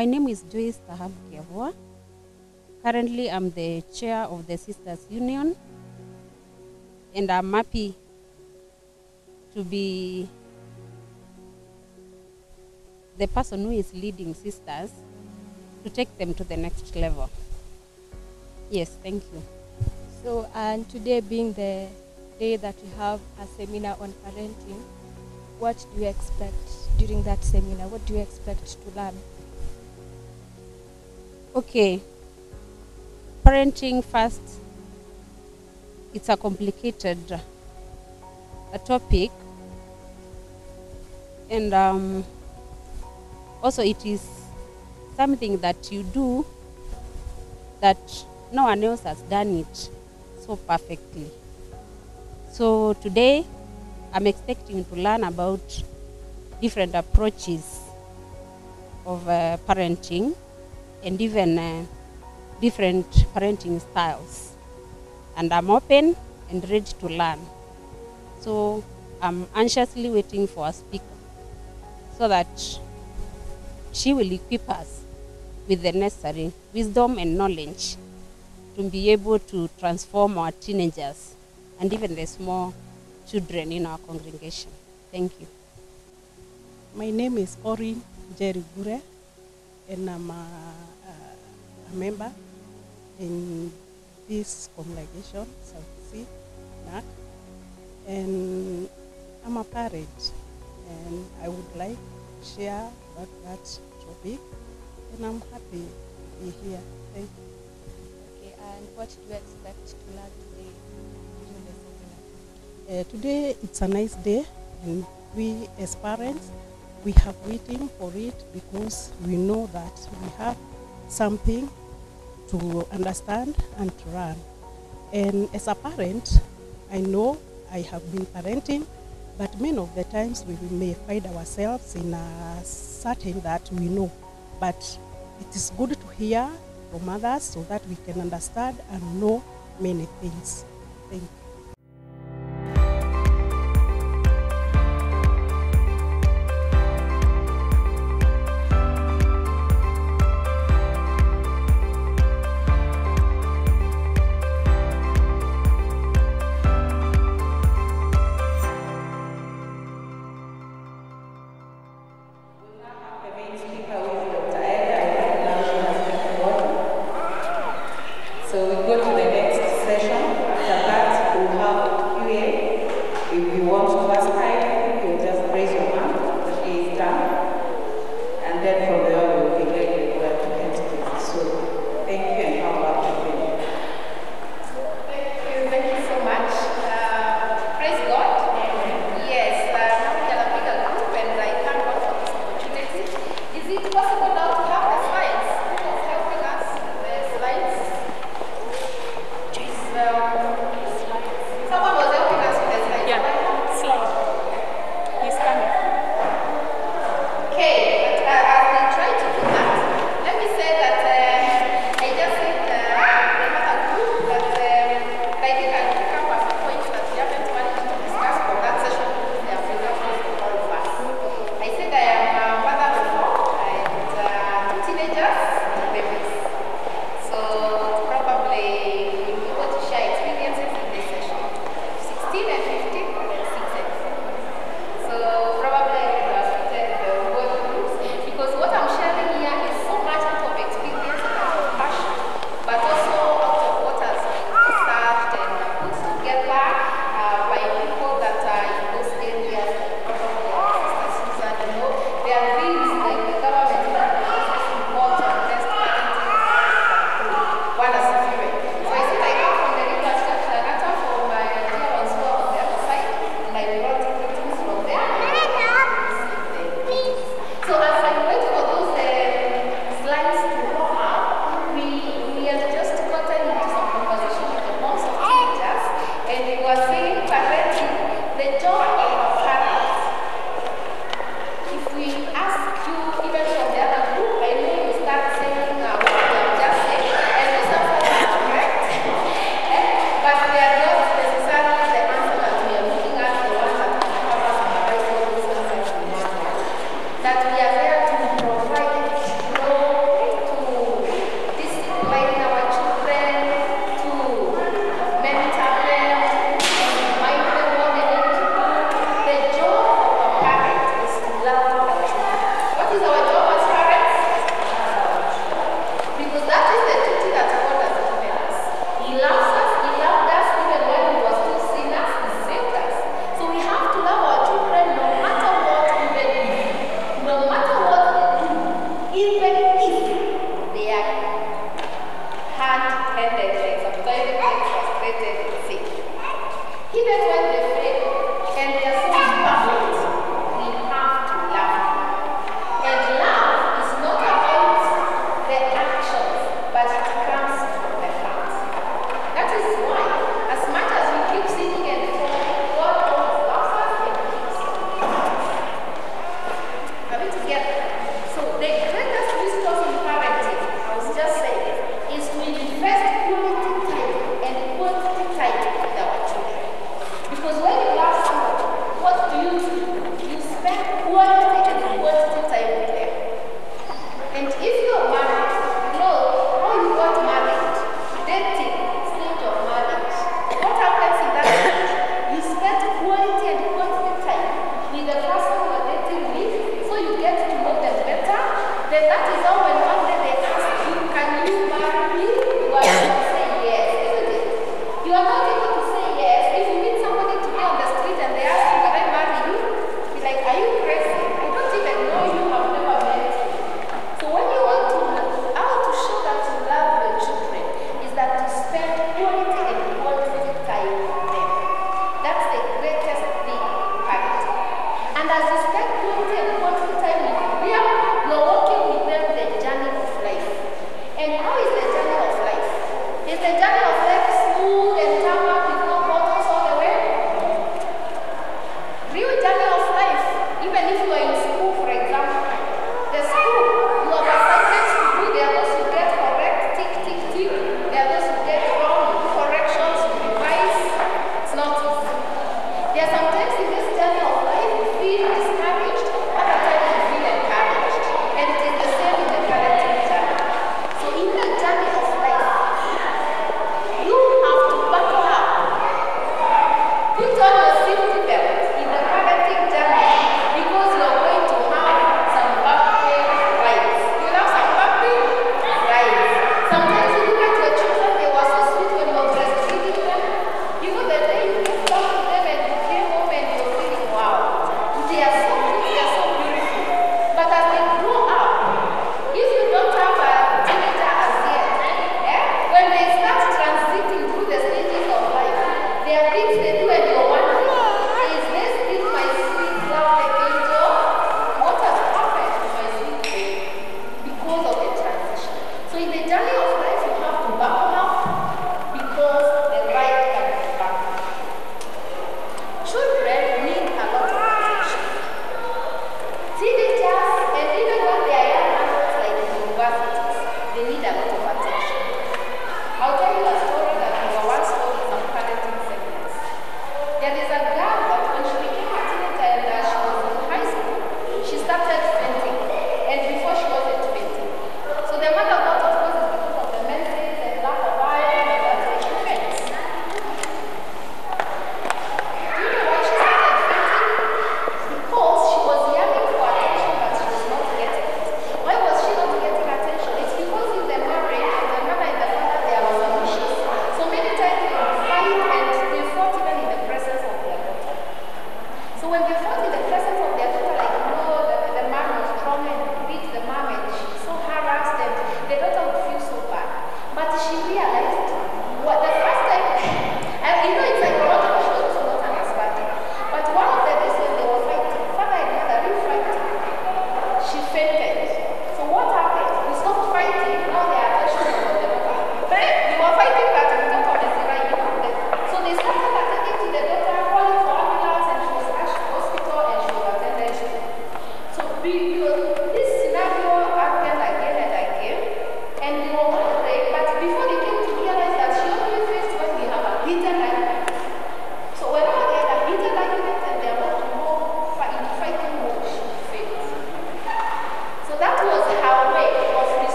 My name is Joyce Tahab Kiavua. Currently, I'm the chair of the Sisters Union, and I'm happy to be the person who is leading sisters to take them to the next level. Yes, thank you. So, and today being the day that we have a seminar on parenting, what do you expect during that seminar? What do you expect to learn? Okay, parenting first, it's a complicated a topic, and um, also it is something that you do that no one else has done it so perfectly. So today, I'm expecting to learn about different approaches of uh, parenting and even uh, different parenting styles. And I'm open and ready to learn. So I'm anxiously waiting for a speaker so that she will equip us with the necessary wisdom and knowledge to be able to transform our teenagers and even the small children in our congregation. Thank you. My name is Corinne Jerry Gure, and I'm a, a, member in this congregation, South C, NAC. And I'm a parent, and I would like to share about that topic, and I'm happy to be here. Thank you. Okay, and what do you expect to learn today during the seminar? Uh, today it's a nice day, and we as parents we have waiting for it because we know that we have something to understand and to learn. And as a parent, I know I have been parenting, but many of the times we may find ourselves in a certain that we know. But it is good to hear from others so that we can understand and know many things. Thank you.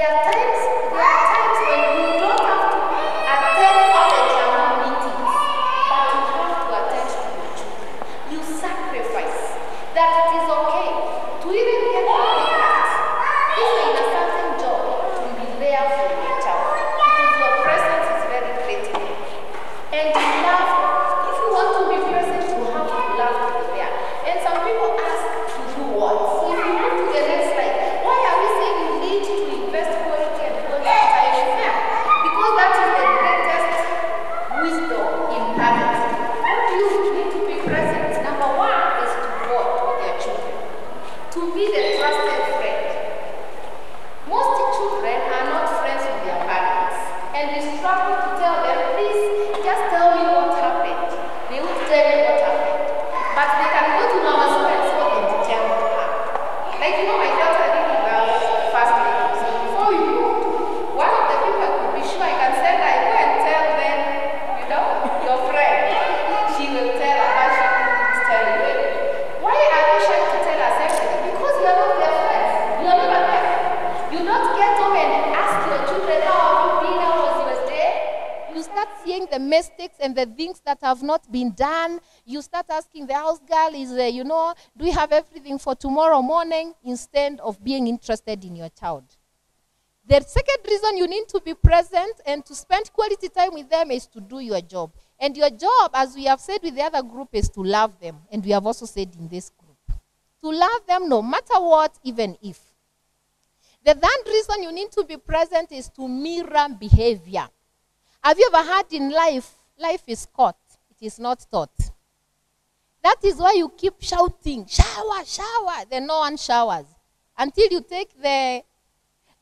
Yeah. Do we have everything for tomorrow morning instead of being interested in your child? The second reason you need to be present and to spend quality time with them is to do your job. And your job, as we have said with the other group, is to love them. And we have also said in this group to love them no matter what, even if. The third reason you need to be present is to mirror behavior. Have you ever heard in life, life is caught, it is not taught? That is why you keep shouting, shower, shower. Then no one showers until you take the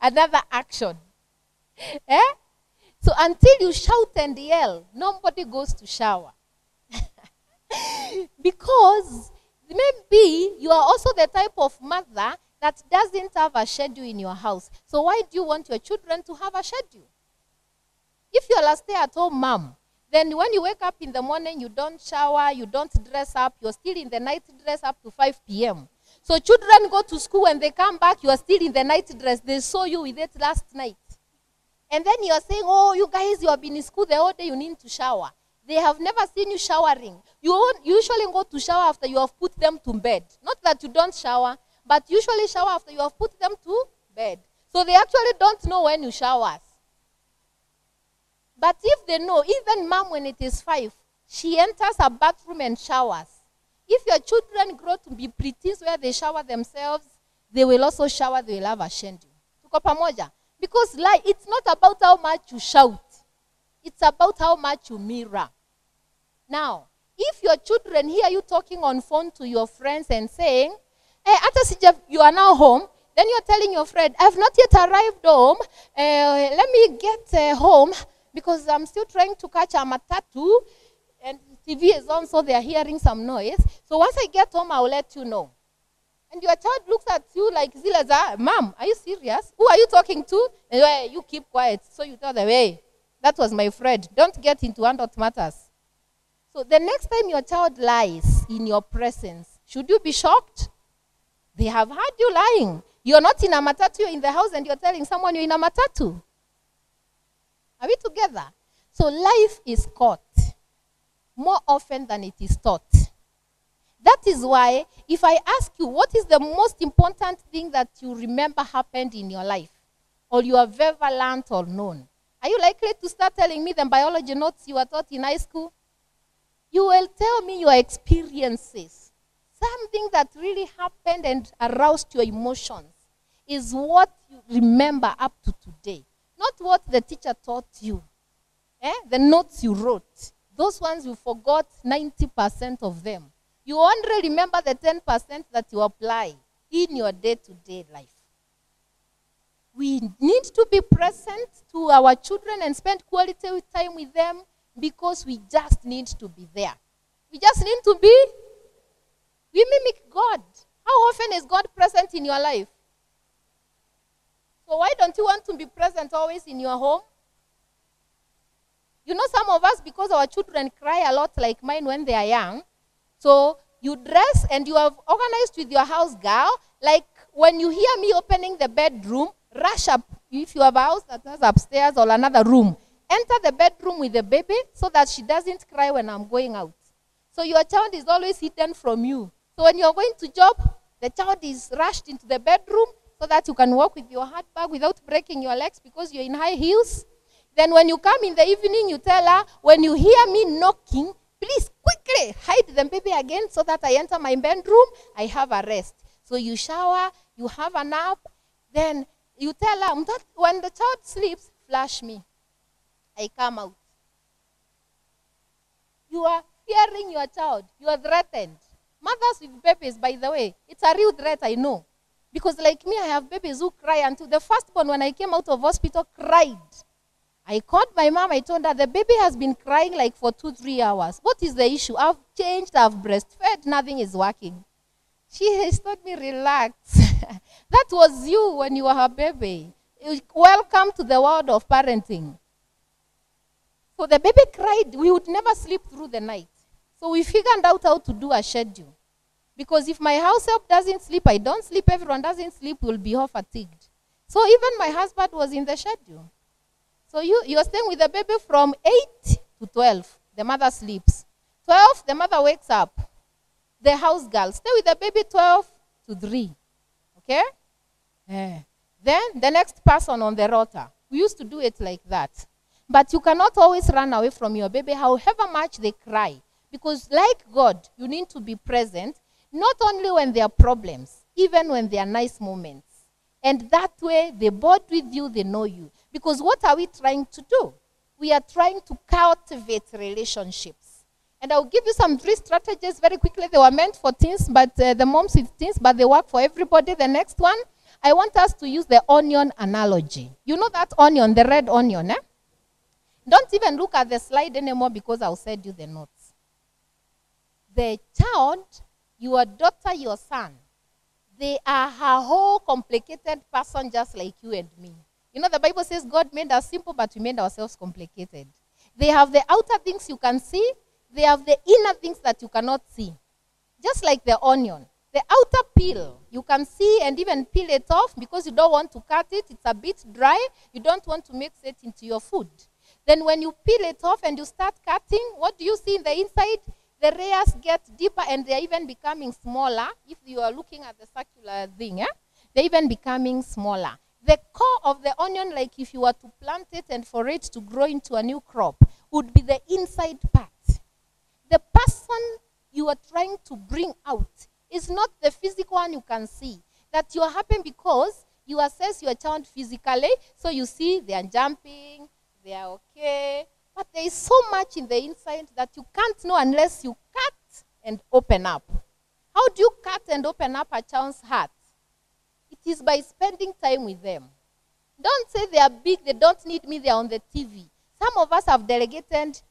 another action. eh? So until you shout and yell, nobody goes to shower. because maybe you are also the type of mother that doesn't have a schedule in your house. So why do you want your children to have a schedule? If you're a stay-at-home mom, then when you wake up in the morning, you don't shower, you don't dress up, you're still in the night dress up to 5 p.m. So children go to school and they come back, you are still in the night dress. They saw you with it last night. And then you are saying, oh, you guys, you have been in school the whole day, you need to shower. They have never seen you showering. You usually go to shower after you have put them to bed. Not that you don't shower, but usually shower after you have put them to bed. So they actually don't know when you shower. But if they know, even mom, when it is five, she enters a bathroom and showers. If your children grow to be preteens where they shower themselves, they will also shower, they will have a pamoja? Because like, it's not about how much you shout. It's about how much you mirror. Now, if your children hear you talking on phone to your friends and saying, hey, hata sija, you are now home, then you're telling your friend, I've not yet arrived home. Uh, let me get uh, home because I'm still trying to catch a matatu and TV is on, so they are hearing some noise. So once I get home, I'll let you know. And your child looks at you like Zilaza, Mom, are you serious? Who are you talking to? And you, you keep quiet. So you tell them, hey, that was my friend. Don't get into adult matters. So the next time your child lies in your presence, should you be shocked? They have heard you lying. You're not in a matatu, you're in the house, and you're telling someone you're in a matatu. Are we together? So life is caught more often than it is taught. That is why, if I ask you, what is the most important thing that you remember happened in your life, or you have ever learned or known? Are you likely to start telling me the biology notes you were taught in high school? You will tell me your experiences. Something that really happened and aroused your emotions is what you remember up to today, not what the teacher taught you. Eh? The notes you wrote, those ones you forgot 90% of them. You only remember the 10% that you apply in your day to day life. We need to be present to our children and spend quality time with them because we just need to be there. We just need to be. We mimic God. How often is God present in your life? So why don't you want to be present always in your home? You know, some of us, because our children cry a lot like mine when they are young, so you dress and you have organized with your house girl. Like when you hear me opening the bedroom, rush up. If you have a house that has upstairs or another room, enter the bedroom with the baby so that she doesn't cry when I'm going out. So your child is always hidden from you. So when you're going to job, the child is rushed into the bedroom so that you can walk with your handbag without breaking your legs because you're in high heels. Then when you come in the evening, you tell her, when you hear me knocking, please quickly hide the baby again so that I enter my bedroom, I have a rest. So you shower, you have a nap, then you tell her, "Mtoto, when the child sleeps, flash me. I come out. You are fearing your child. You are threatened. Mothers with babies, by the way, it's a real threat, I know. Because like me, I have babies who cry until the firstborn, when I came out of hospital, cried. I called my mom. I told her the baby has been crying like for two, three hours. What is the issue? I've changed. I've breastfed. Nothing is working. She has told me, relax. that was you when you were her baby. Welcome to the world of parenting. So the baby cried. We would never sleep through the night. So we figured out how to do a schedule. Because if my house help doesn't sleep, I don't sleep, everyone doesn't sleep, we'll be all fatigued. So even my husband was in the schedule. So you, you're staying with the baby from 8 to 12. The mother sleeps. 12, the mother wakes up. The house girl. Stay with the baby 12 to 3. Okay? Eh. Then the next person on the rota. We used to do it like that. But you cannot always run away from your baby, however much they cry. Because, like God, you need to be present, not only when there are problems, even when there are nice moments. And that way, they bond with you, they know you. Because what are we trying to do? We are trying to cultivate relationships. And I'll give you some three strategies very quickly. They were meant for teens, but uh, the moms with teens, but they work for everybody. The next one, I want us to use the onion analogy. You know that onion, the red onion, eh? Don't even look at the slide anymore because I'll send you the notes. The child, your daughter, your son, they are a whole complicated person just like you and me. You know, the Bible says God made us simple, but we made ourselves complicated. They have the outer things you can see, they have the inner things that you cannot see. Just like the onion. The outer peel, you can see and even peel it off because you don't want to cut it. It's a bit dry. You don't want to mix it into your food. Then when you peel it off and you start cutting, what do you see in the inside? The layers get deeper and they're even becoming smaller. If you are looking at the circular thing, eh? they're even becoming smaller. The core of the onion, like if you were to plant it and for it to grow into a new crop, would be the inside part. The person you are trying to bring out is not the physical one you can see. That you are happy because you assess your child physically, so you see they are jumping, they are okay. But there is so much in the inside that you can't know unless you cut and open up. How do you cut and open up a child's heart? It is by spending time with them. Don't say they are big, they don't need me, they are on the TV. Some of us have delegated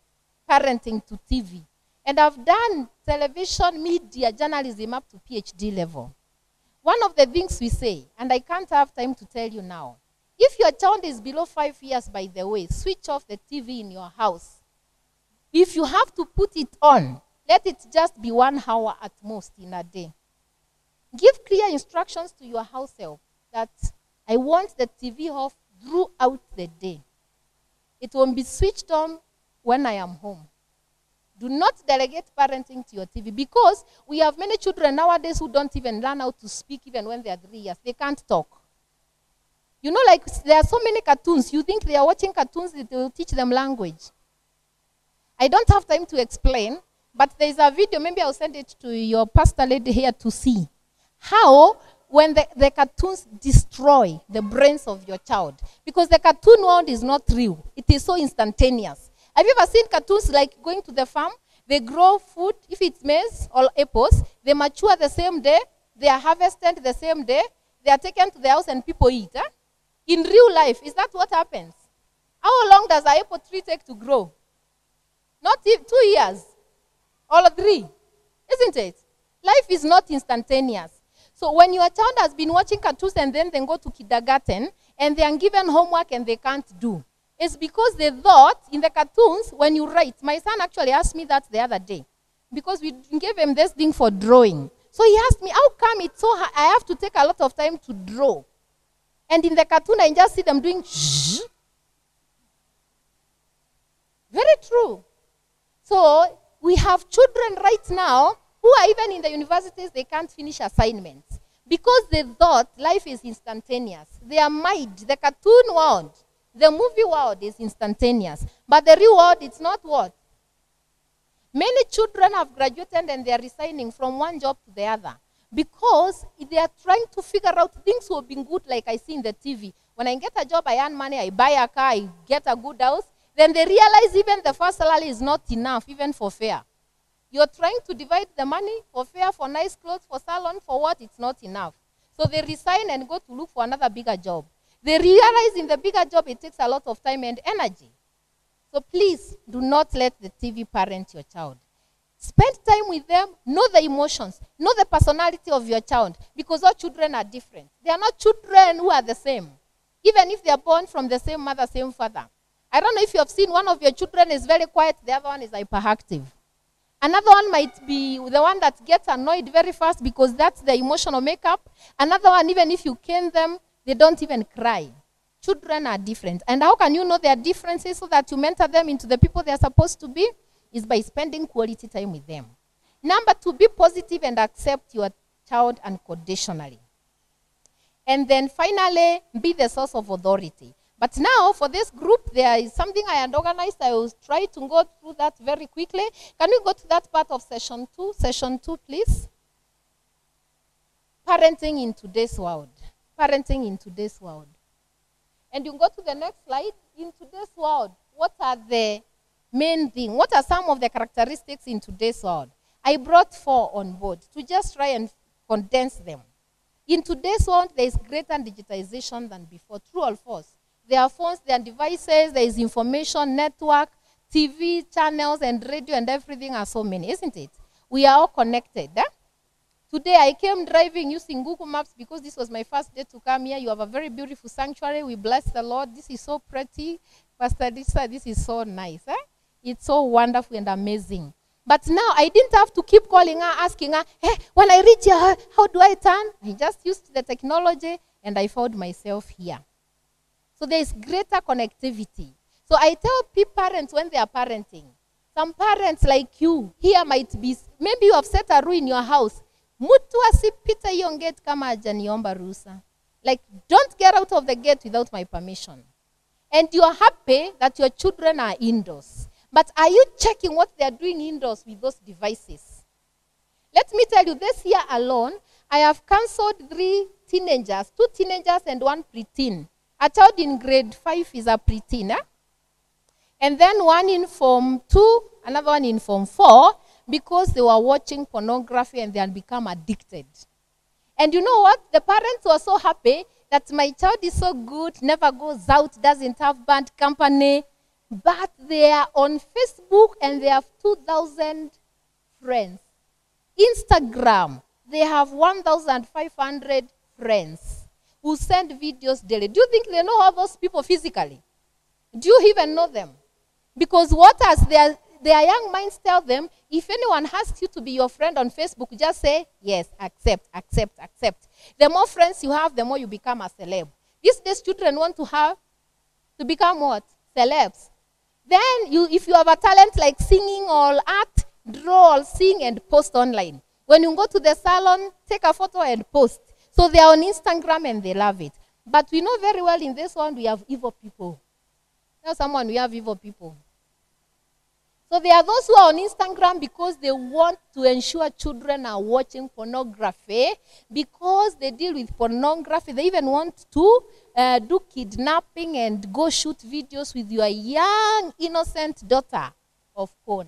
parenting to TV. And I've done television, media, journalism up to PhD level. One of the things we say, and I can't have time to tell you now, if your child is below five years, by the way, switch off the TV in your house. If you have to put it on, let it just be one hour at most in a day. Give clear instructions to your house help that I want the TV off throughout the day. It won't be switched on when I am home. Do not delegate parenting to your TV because we have many children nowadays who don't even learn how to speak even when they are three years. They can't talk. You know, like there are so many cartoons. You think they are watching cartoons that will teach them language. I don't have time to explain, but there is a video. Maybe I'll send it to your pastor lady here to see how when the, the cartoons destroy the brains of your child. Because the cartoon world is not real. It is so instantaneous. Have you ever seen cartoons like going to the farm? They grow food, if it's maize or apples, they mature the same day, they are harvested the same day, they are taken to the house and people eat. eh? In real life, is that what happens? How long does an apple tree take to grow? Not two years or three, isn't it? Life is not instantaneous. So when your child has been watching cartoons and then they go to kindergarten and they are given homework and they can't do, it's because they thought in the cartoons when you write. My son actually asked me that the other day because we gave him this thing for drawing. So he asked me, "How come it's so hard? I have to take a lot of time to draw?" And in the cartoon, I just see them doing. Very true. So we have children right now who are even in the universities, they can't finish assignments because they thought life is instantaneous. Their mind, the cartoon world, the movie world is instantaneous. But the real world, it's not what? Many children have graduated and they are resigning from one job to the other because they are trying to figure out things will be good, like I see in the TV. When I get a job, I earn money, I buy a car, I get a good house. Then they realize even the first salary is not enough, even for fare. You're trying to divide the money for fare, for nice clothes, for salon, for what? It's not enough. So they resign and go to look for another bigger job. They realize in the bigger job it takes a lot of time and energy. So please do not let the TV parent your child. Spend time with them, know the emotions, know the personality of your child, because all children are different. They are not children who are the same, even if they are born from the same mother, same father. I don't know if you have seen one of your children is very quiet, the other one is hyperactive. Another one might be the one that gets annoyed very fast because that's the emotional makeup. Another one, even if you cane them, they don't even cry. Children are different. And how can you know their differences so that you mentor them into the people they are supposed to be? Is by spending quality time with them. Number two, be positive and accept your child unconditionally. And then finally, be the source of authority. But now, for this group, there is something I had organized. I will try to go through that very quickly. Can we go to that part of session two? Session two, please. Parenting in today's world. Parenting in today's world. And you go to the next slide. In today's world, what are the main thing? What are some of the characteristics in today's world? I brought four on board to just try and condense them. In today's world, there is greater digitization than before. True or false? There are phones, there are devices, there is information, network, TV channels, and radio, and everything are so many, isn't it? We are all connected. eh? Today I came driving using Google Maps because this was my first day to come here. You have a very beautiful sanctuary. We bless the Lord. This is so pretty. Pastor Lisa, this is so nice. Eh? It's so wonderful and amazing. But now I didn't have to keep calling her, asking her, hey, when I reach here, how do I turn? I just used the technology and I found myself here. So there is greater connectivity. So I tell parents when they are parenting, some parents like you here might be, maybe you have set a rule in your house. Mtu asipite hiyo kama hajaniomba ruhusa. Like, don't get out of the gate without my permission. And you are happy that your children are indoors. But are you checking what they are doing indoors with those devices? Let me tell you, this year alone, I have cancelled three teenagers, two teenagers and one preteen. A child in grade five is a preteen, eh? and then one in form two, another one in form four, because they were watching pornography and they had become addicted. And you know what? The parents were so happy that my child is so good, never goes out, doesn't have bad company. But they are on Facebook and they have 2,000 friends. Instagram, they have 1,500 friends who send videos daily. Do you think they know all those people physically? Do you even know them? Because what as their, their young minds tell them, if anyone asks you to be your friend on Facebook, just say, yes, accept, accept, accept. The more friends you have, the more you become a celeb. These days, children want to have, to become what? Celebs. Then, you, if you have a talent like singing or act, draw or sing and post online. When you go to the salon, take a photo and post. So they are on Instagram and they love it. But we know very well in this one we have evil people. Tell someone we have evil people. So there are those who are on Instagram because they want to ensure children are watching pornography because they deal with pornography. They even want to uh, do kidnapping and go shoot videos with your young, innocent daughter of porn.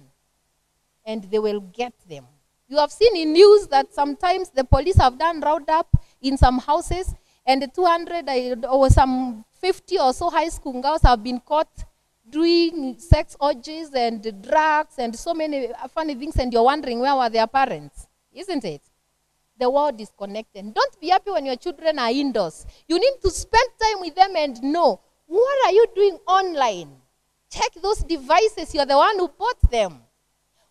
And they will get them. You have seen in news that sometimes the police have done roundup in some houses, and the 200 uh, or some 50 or so high school girls have been caught doing sex orgies and drugs and so many funny things, and you're wondering where were their parents, isn't it? The world is connected. Don't be happy when your children are indoors. You need to spend time with them and know what are you doing online. Check those devices. You're the one who bought them.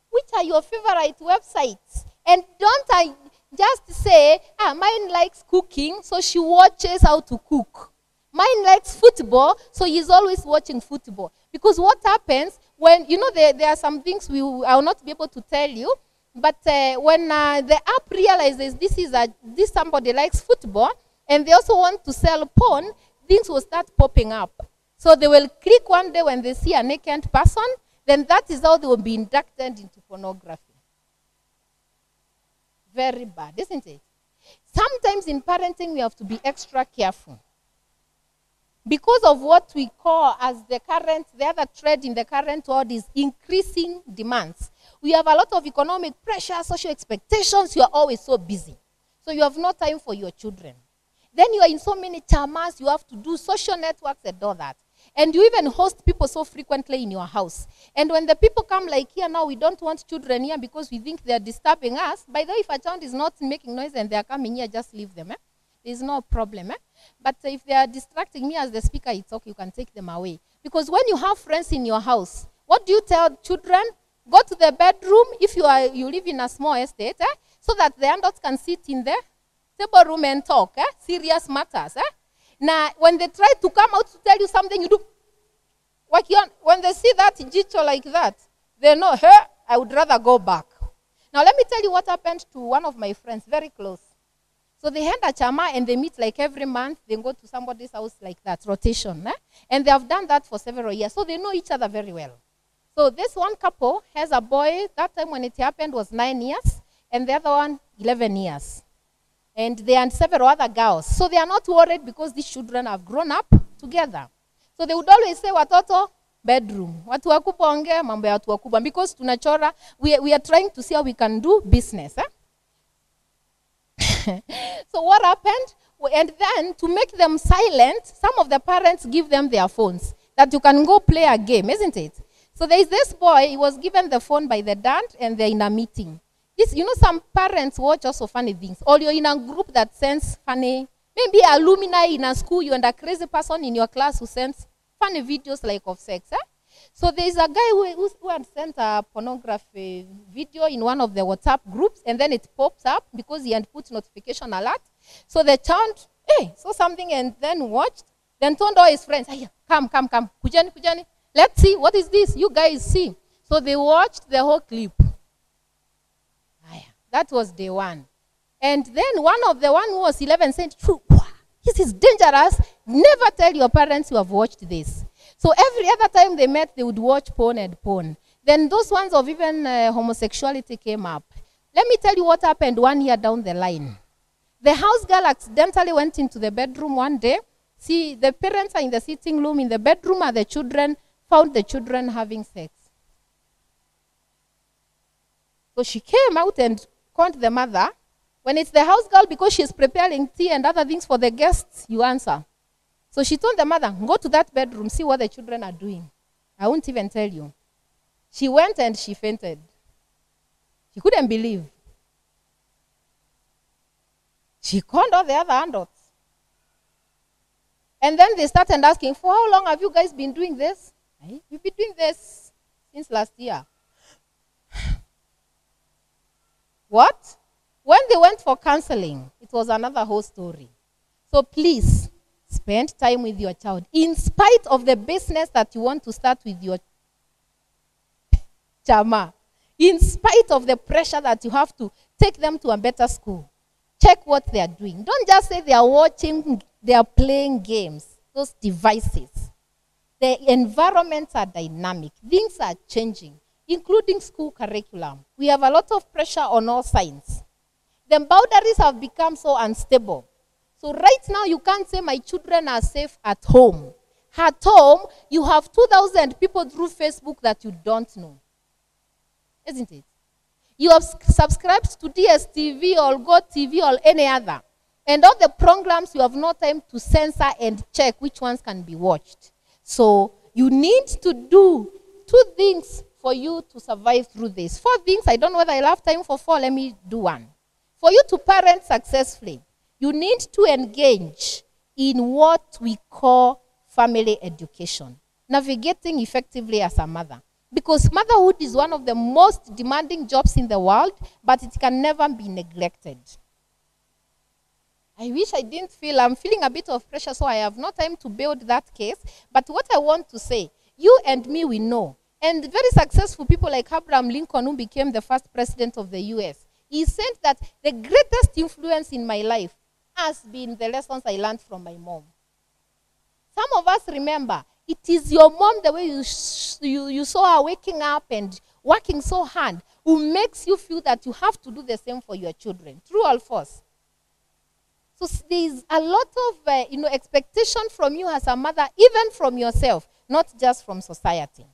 Which are your favorite websites? And don't I just say, ah, mine likes cooking, so she watches how to cook. Mine likes football, so he's always watching football. Because what happens when, you know, there, there are some things we I will not be able to tell you, but uh, when uh, the app realizes this is a, this somebody likes football, and they also want to sell porn, things will start popping up. So they will click one day when they see a naked person, then that is how they will be inducted into pornography. Very bad, isn't it? Sometimes in parenting, we have to be extra careful. Because of what we call as the current, the other trend in the current world is increasing demands. We have a lot of economic pressure, social expectations. You are always so busy. So you have no time for your children. Then you are in so many chamas, you have to do social networks and all that. And you even host people so frequently in your house. And when the people come like here now, we don't want children here because we think they are disturbing us. By the way, if a child is not making noise and they are coming here, just leave them. Eh? There's no problem. Eh? But if they are distracting me as the speaker, it's okay. You can take them away. Because when you have friends in your house, what do you tell children? Go to the bedroom if you are you live in a small estate, eh? so that the adults can sit in the table room and talk. Eh? Serious matters. Eh? Now, when they try to come out to tell you something, you do. When they see that jicho like that, they know, hey, I would rather go back. Now, let me tell you what happened to one of my friends, very close. So they had a chama and they meet like every month. They go to somebody's house like that, rotation. Eh? And they have done that for several years. So they know each other very well. So this one couple has a boy, that time when it happened was nine years, and the other one, 11 years. And they and several other girls. So they are not worried because these children have grown up together. So they would always say, watoto, bedroom. Watu wakubwa ongea mambo ya watu wakubwa. Because tunachora, we, we are trying to see how we can do business. Eh? so what happened? And then to make them silent, some of the parents give them their phones that you can go play a game, isn't it? So there is this boy, he was given the phone by the dad and they're in a meeting. This, you know, some parents watch also funny things. Or you're in a group that sends funny, maybe alumni in a school, you and a crazy person in your class who sends funny videos like of sex. Eh? So there's a guy who, who, who had sent a pornography video in one of the WhatsApp groups, and then it pops up because he had put notification alert. So the child, hey, saw something and then watched, then told all his friends, hey, come, come, come, kujani, kujani. Let's see, what is this? You guys see. So they watched the whole clip. That was day one. And then one of the one who was 11 said, "Phew, this is dangerous. Never tell your parents you have watched this. So every other time they met, they would watch porn and porn. Then those ones of even uh, homosexuality came up. Let me tell you what happened one year down the line. The house girl accidentally went into the bedroom one day. See, the parents are in the sitting room. In the bedroom are the children, found the children having sex. So she came out and called the mother. When it's the house girl, because she's preparing tea and other things for the guests, you answer. So she told the mother, go to that bedroom, see what the children are doing. I won't even tell you. She went and she fainted. She couldn't believe. She called all the other adults. And then they started asking, For how long have you guys been doing this? "Eh, We've been doing this since last year. what? When they went for counseling, it was another whole story. So please spend time with your child. In spite of the business that you want to start with your chama, in spite of the pressure that you have to take them to a better school, check what they are doing. Don't just say they are watching, they are playing games, those devices. The environments are dynamic, things are changing, including school curriculum. We have a lot of pressure on all sides. The boundaries have become so unstable. So, right now, you can't say my children are safe at home. At home, you have 2,000 people through Facebook that you don't know. Isn't it? You have subscribed to DSTV or Go TV or any other. And all the programs, you have no time to censor and check which ones can be watched. So you need to do two things for you to survive through this. Four things, I don't know whether I'll have time for four. Let me do one. For you to parent successfully, you need to engage in what we call family education, navigating effectively as a mother. Because motherhood is one of the most demanding jobs in the world, but it can never be neglected. I wish I didn't feel, I'm feeling a bit of pressure, so I have no time to build that case. But what I want to say, you and me, we know. And very successful people like Abraham Lincoln, who became the first president of the US, he said that the greatest influence in my life has been the lessons I learned from my mom. Some of us remember it is your mom, the way you, you, you saw her waking up and working so hard, who makes you feel that you have to do the same for your children. True or false? So there is a lot of uh, you know expectation from you as a mother, even from yourself, not just from society.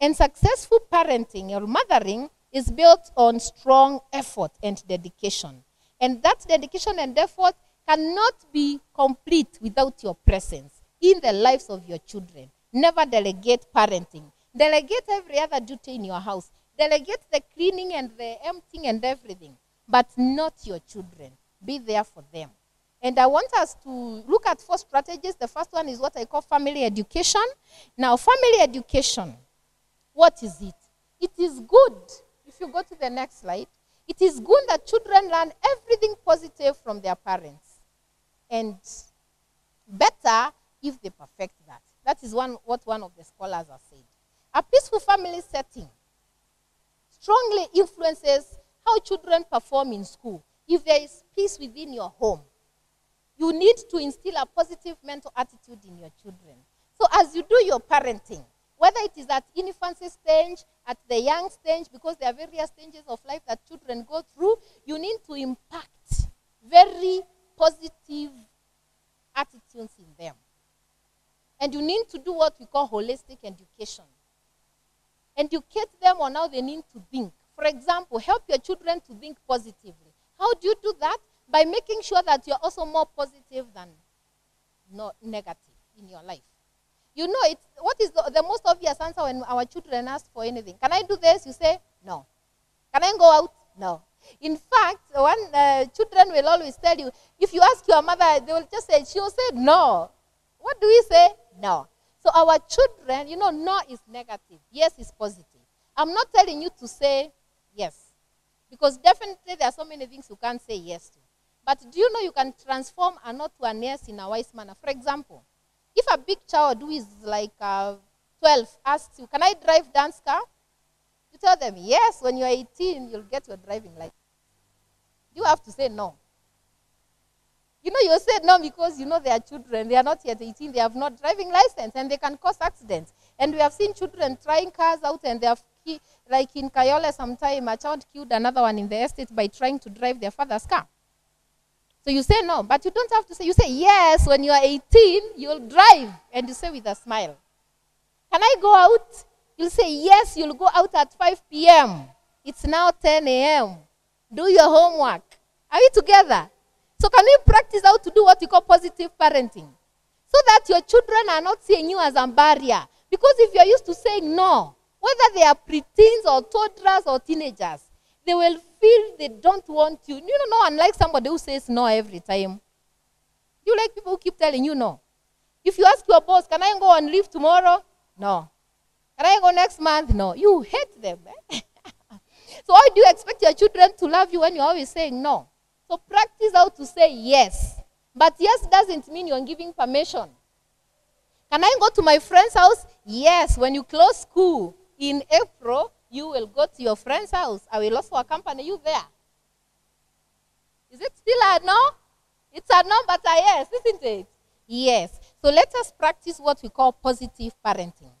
And successful parenting or mothering is built on strong effort and dedication. And that dedication and effort cannot be complete without your presence in the lives of your children. Never delegate parenting. Delegate every other duty in your house. Delegate the cleaning and the emptying and everything, but not your children. Be there for them. And I want us to look at four strategies. The first one is what I call family education. Now, family education, what is it? It is good. If you go to the next slide, it is good that children learn everything positive from their parents. And better if they perfect that. That is one, what one of the scholars has said. A peaceful family setting strongly influences how children perform in school. If there is peace within your home, you need to instill a positive mental attitude in your children. So as you do your parenting, whether it is at infancy stage, at the young stage, because there are various stages of life that children go through, you need to impact very positive attitudes in them. And you need to do what we call holistic education. Educate them on how they need to think. For example, help your children to think positively. How do you do that? By making sure that you're also more positive than not negative in your life. You know, it's, what is the, the most obvious answer when our children ask for anything? Can I do this? You say, no. Can I go out? No. In fact, one uh, children will always tell you, if you ask your mother, they will just say, she will say no. What do we say? No. So our children, you know, no is negative. Yes is positive. I'm not telling you to say yes. Because definitely there are so many things you can't say yes to. But do you know you can transform a no to a yes in a wise manner? For example, if a big child who is like uh, 12 asks you, Can I drive dance car? You tell them, Yes, when you're 18, you'll get your driving license. You have to say no. You know, you said no because you know they are children. They are not yet 18. They have not driving license and they can cause accidents. And we have seen children trying cars out and they have, like in Kayole sometime, a child killed another one in the estate by trying to drive their father's car. So you say no, but you don't have to say, you say yes, when you are 18, you'll drive. And you say with a smile, Can I go out? You'll say yes, you'll go out at 5 p.m. It's now 10 a.m. Do your homework. Are we together? So can we practice how to do what we call positive parenting? So that your children are not seeing you as a barrier. Because if you're used to saying no, whether they are preteens or toddlers or teenagers, they will feel they don't want you. You know, no unlike somebody who says no every time. You like people who keep telling you no. If you ask your boss, can I go on leave tomorrow? No. Can I go next month? No. You hate them. eh? so how do you expect your children to love you when you're always saying no? So practice how to say yes. But yes doesn't mean you're giving permission. Can I go to my friend's house? Yes. When you close school in April, you will go to your friend's house. I will also accompany you there. Is it still a no? It's a no, but a yes, isn't it? Yes. So let us practice what we call positive parenting.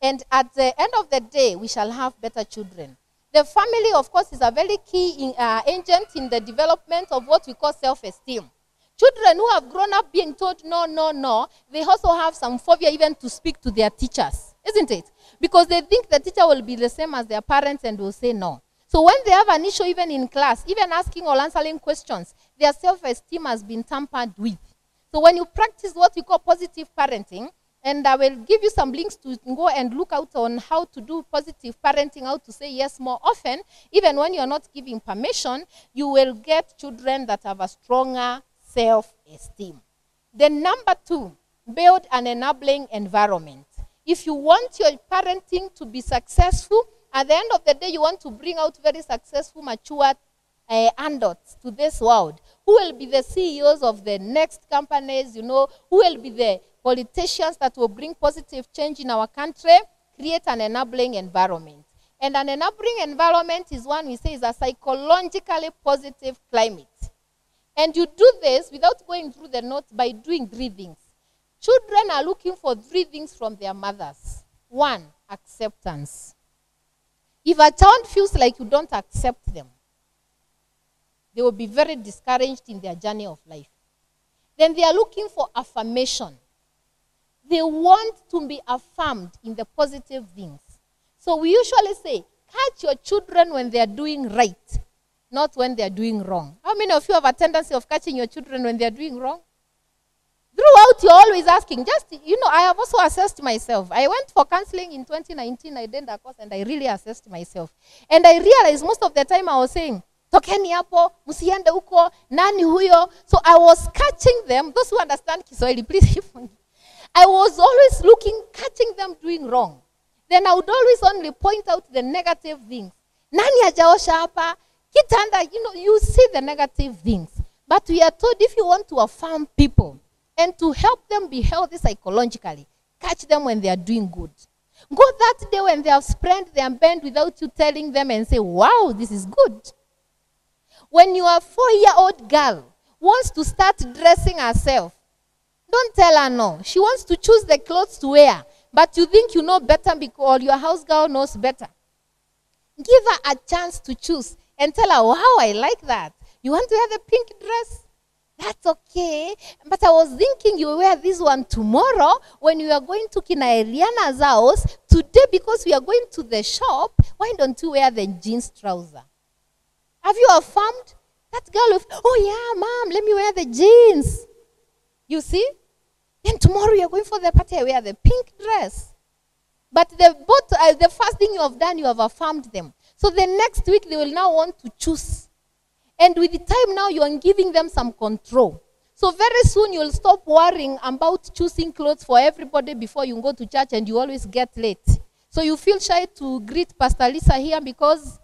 And at the end of the day, we shall have better children. The family, of course, is a very key in, uh, agent in the development of what we call self esteem. Children who have grown up being told no, no, no, they also have some phobia even to speak to their teachers, isn't it? Because they think the teacher will be the same as their parents and will say no. So when they have an issue, even in class, even asking or answering questions, their self esteem has been tampered with. So when you practice what we call positive parenting, and I will give you some links to go and look out on how to do positive parenting, how to say yes more often, even when you're not giving permission, you will get children that have a stronger self esteem. Then, number two, build an enabling environment. If you want your parenting to be successful, at the end of the day, you want to bring out very successful, mature uh, adults to this world who will be the CEOs of the next companies, you know, who will be the politicians that will bring positive change in our country, create an enabling environment. And an enabling environment is one we say is a psychologically positive climate. And you do this without going through the notes by doing three things. Children are looking for three things from their mothers. One, acceptance. If a child feels like you don't accept them, they will be very discouraged in their journey of life. Then they are looking for affirmation. They want to be affirmed in the positive things. So we usually say, catch your children when they are doing right, not when they are doing wrong. How many of you have a tendency of catching your children when they are doing wrong? Throughout, you're always asking. Just, you know, I have also assessed myself. I went for counseling in 2019. I did a course and I really assessed myself. And I realized most of the time I was saying, tokeni hapo, msiende huko, nani huyo? So I was catching them. Those who understand Kiswahili, please. I was always looking, catching them doing wrong. Then I would always only point out the negative things. Nani hajaosha hapa? Kitanda, you know, you see the negative things. But we are told if you want to affirm people and to help them be healthy psychologically, catch them when they are doing good. Go that day when they have sprained their bend without you telling them and say, wow, this is good. When your four-year-old girl wants to start dressing herself, don't tell her no. She wants to choose the clothes to wear, but you think you know better because your house girl knows better. Give her a chance to choose and tell her, wow, I like that. You want to have the pink dress? That's okay. But I was thinking you wear this one tomorrow when we are going to Kina Eliana's house. Today, because we are going to the shop, why don't you wear the jeans trouser? Have you affirmed? That girl with, oh yeah, mom, let me wear the jeans. You see? Then tomorrow you're going for the party, I wear the pink dress. But the, both, uh, the first thing you have done, you have affirmed them. So the next week, they will now want to choose. And with the time now, you are giving them some control. So very soon, you'll stop worrying about choosing clothes for everybody before you go to church and you always get late. So you feel shy to greet Pastor Lisa here because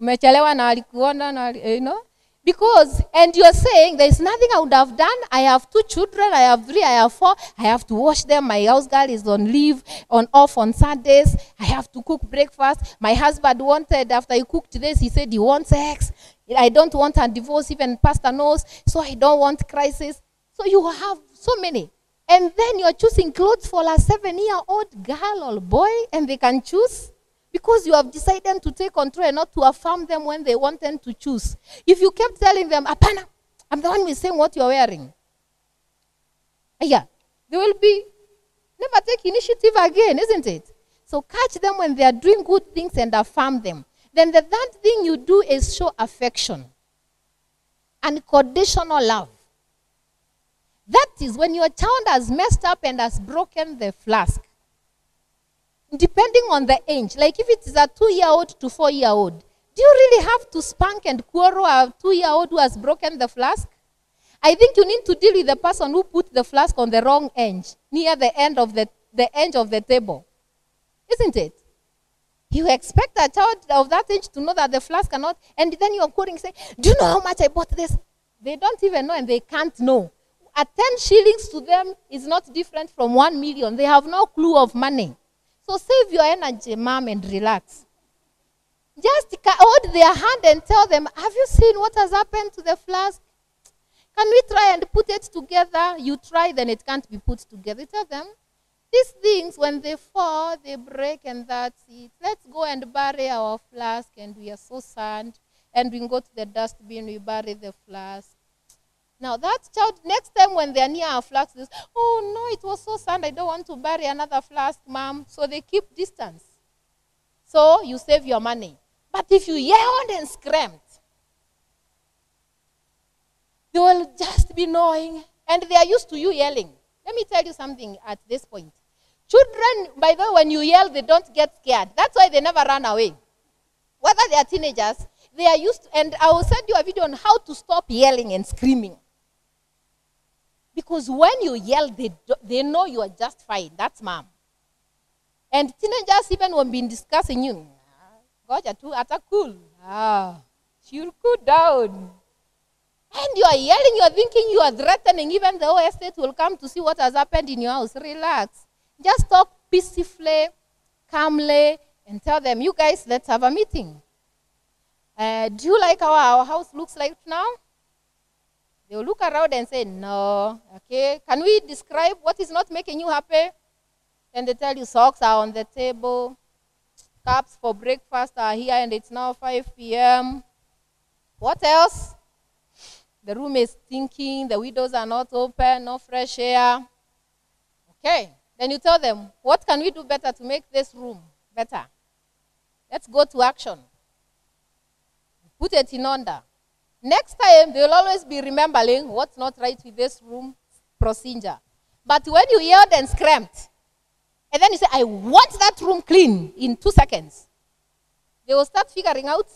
umechelewa na alikuona na, eh, you know. Because, and you're saying there's nothing I would have done. I have two children, I have three, I have four. I have to wash them. My house girl is on leave, on off on Sundays. I have to cook breakfast. My husband wanted, after he cooked this, he said he wants sex. I don't want a divorce, even pastor knows, so I don't want crisis. So you have so many. And then you're choosing clothes for a seven year old girl or boy, and they can choose because you have decided to take control and not to affirm them when they want them to choose. If you kept telling them, Apana, I'm the one who is saying what you're wearing. Yeah, they will be never take initiative again, isn't it? So catch them when they are doing good things and affirm them. Then the third thing you do is show affection. Unconditional love. That is when your child has messed up and has broken the flask. Depending on the age, like if it is a two year old to four year old, do you really have to spank and quarrel a two year old who has broken the flask? I think you need to deal with the person who put the flask on the wrong edge, near the end of the, the edge of the table. Isn't it? You expect a child of that age to know that the flask cannot, and then you're quoting, say, Do you know how much I bought this? They don't even know and they can't know. A 10 shillings to them is not different from 1 million. They have no clue of money. So save your energy, mom, and relax. Just hold their hand and tell them, Have you seen what has happened to the flask? Can we try and put it together? You try, then it can't be put together. Tell them, these things, when they fall, they break, and that's it. Let's go and bury our flask, and we are so sad. And we go to the dustbin, we bury the flask. Now, that child, next time when they're near our flask, says, Oh, no, it was so sad. I don't want to bury another flask, mom. So they keep distance. So you save your money. But if you yelled and screamed, they will just be knowing, and they are used to you yelling. Let me tell you something at this point. Children, by the way, when you yell, they don't get scared. That's why they never run away. Whether they are teenagers, they are used, to, and I will send you a video on how to stop yelling and screaming. Because when you yell, they, they know you are just fine. That's mom. And teenagers, even when been discussing you, goja tu ata cool. Ah, she'll cool down. And you are yelling, you are thinking you are threatening, even the whole estate will come to see what has happened in your house. Relax. Just talk peacefully, calmly, and tell them, you guys, let's have a meeting. Uh, do you like how our house looks like now? They will look around and say, no. Okay, can we describe what is not making you happy? Then they tell you socks are on the table, cups for breakfast are here, and it's now 5 p.m. What else? The room is stinking, the windows are not open, no fresh air. Okay, then you tell them, what can we do better to make this room better? Let's go to action. Put it in order. Next time, they'll always be remembering what's not right with this room procedure. But when you yelled and screamed, and then you say, I want that room clean in two seconds, they will start figuring out,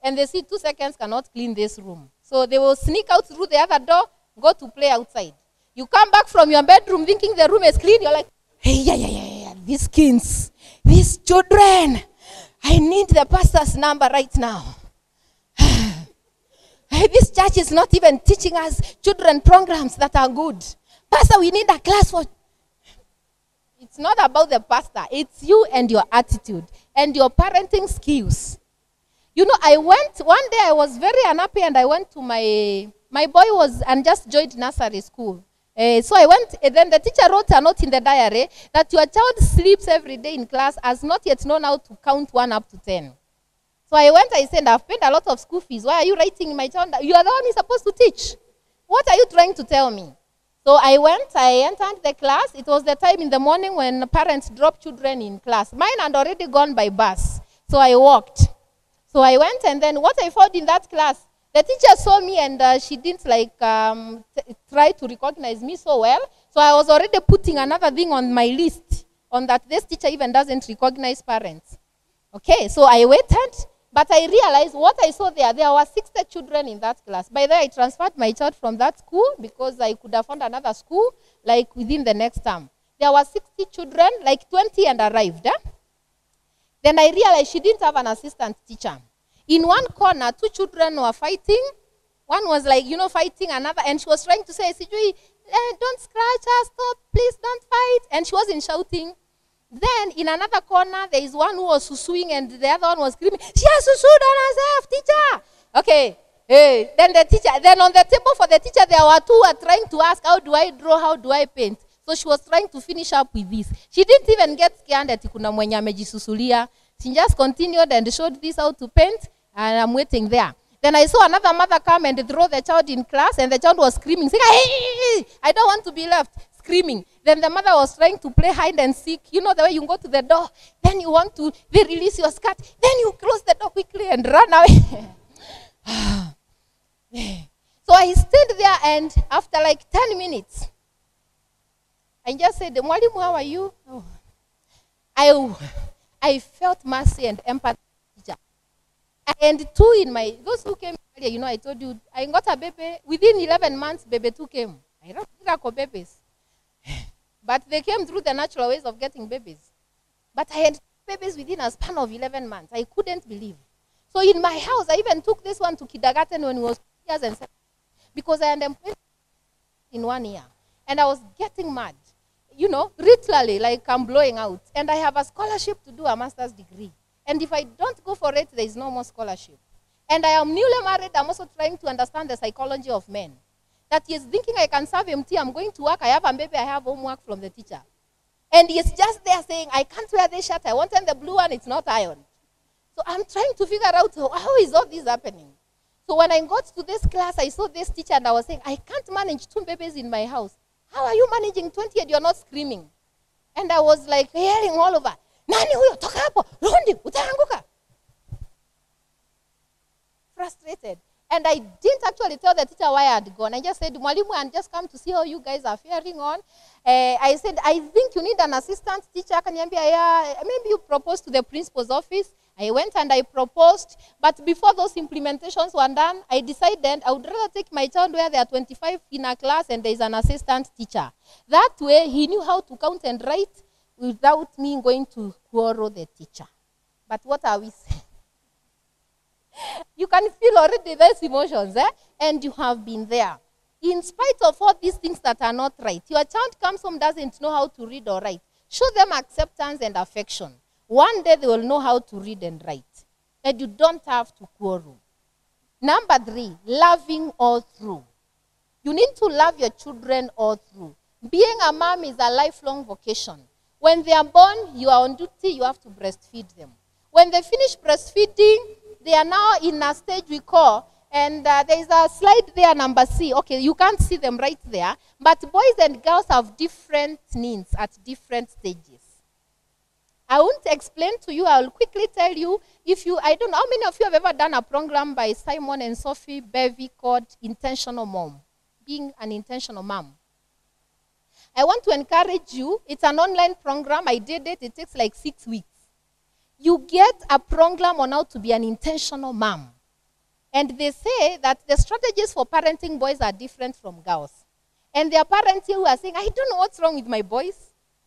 and they see two seconds cannot clean this room. So they will sneak out through the other door, go to play outside. You come back from your bedroom thinking the room is clean, you're like, hey, yeah, yeah, yeah, yeah, these kids, these children, I need the pastor's number right now. this church is not even teaching us children programs that are good. Pastor, we need a class for. It's not about the pastor, it's you and your attitude and your parenting skills. You know, I went one day, I was very unhappy, and I went to my my boy was and just joined nursery school. Uh, so I went, uh, then the teacher wrote a note in the diary that your child sleeps every day in class, has not yet known how to count one up to ten. So I went, I said, I've paid a lot of school fees. Why are you writing my child? You are the one who's supposed to teach. What are you trying to tell me? So I went, I entered the class. It was the time in the morning when parents drop children in class. Mine had already gone by bus. So I walked. So I went, and then what I found in that class, the teacher saw me and uh, she didn't like um, try to recognize me so well. So I was already putting another thing on my list on that this teacher even doesn't recognize parents. Okay, so I waited. But I realized what I saw there, there were 60 children in that class. By the way, I transferred my child from that school because I could have found another school like within the next term. There were 60 children, like 20 and arrived. Eh? Then I realized she didn't have an assistant teacher. In one corner, two children were fighting, One was like, you know, fighting another, and she was trying to say, Sijui, eh, don't scratch her, stop, please don't fight. And she wasn't shouting. Then in another corner, there is one who was susuing, and the other one was screaming, She has susued on herself, teacher. Okay. Hey, then the teacher, then on the table for the teacher, there were two who were trying to ask, How do I draw? How do I paint? So she was trying to finish up with this. She didn't even get scared that kuna mwenye amejisusulia. She just continued and showed this how to paint, and I'm waiting there. Then I saw another mother come and throw the child in class, and the child was screaming, saying, hey, I don't want to be left, screaming. Then the mother was trying to play hide and seek. You know the way you go to the door, then you want to, they release your skirt, then you close the door quickly and run away. so I stayed there, and after like 10 minutes, I just said, Mwalimu, how are you? Oh. I, I felt mercy and empathy. And two in my, those who came earlier, you know, I told you, I got a baby. Within 11 months, baby two came. I don't miracle babies. But they came through the natural ways of getting babies. But I had babies within a span of 11 months. I couldn't believe. So in my house, I even took this one to kindergarten when he was two years and seven. Because I had employed in one year. And I was getting mad. You know, literally, like I'm blowing out. And I have a scholarship to do a master's degree. And if I don't go for it, there is no more scholarship. And I am newly married. I'm also trying to understand the psychology of men. That he is thinking I can serve tea. I'm going to work. I have a baby. I have homework from the teacher. And he's just there saying, I can't wear this shirt. I wanted the blue one. It's not ironed. So I'm trying to figure out how is all this happening. So when I got to this class, I saw this teacher and I was saying, I can't manage two babies in my house. How are you managing 20 and you're not screaming? And I was like hearing all over, nani huyo, toka hapo, rundi, utaanguka. Frustrated. And I didn't actually tell the teacher why I had gone. I just said, Mwalimu, and just come to see how you guys are faring on. Uh, I said, I think you need an assistant teacher. Akaniambia, yeah, maybe you propose to the principal's office. I went and I proposed, but before those implementations were done, I decided I would rather take my child where there are 25 in a class and there is an assistant teacher. That way, he knew how to count and write without me going to quarrel the teacher. But what are we saying? you can feel already those emotions, eh? And you have been there. In spite of all these things that are not right, your child comes home doesn't know how to read or write. Show them acceptance and affection. One day they will know how to read and write. And you don't have to quarrel. Number three, loving all through. You need to love your children all through. Being a mom is a lifelong vocation. When they are born, you are on duty, you have to breastfeed them. When they finish breastfeeding, they are now in a stage we call, and uh, there is a slide there, number C. Okay, you can't see them right there, but boys and girls have different needs at different stages. I won't explain to you. I will quickly tell you. If you, I don't know how many of you have ever done a program by Simon and Sophie Bevy called Intentional Mom, being an intentional mom. I want to encourage you. It's an online program. I did it. It takes like six weeks. You get a program on how to be an intentional mom. And they say that the strategies for parenting boys are different from girls. And there are parents here who are saying, I don't know what's wrong with my boys.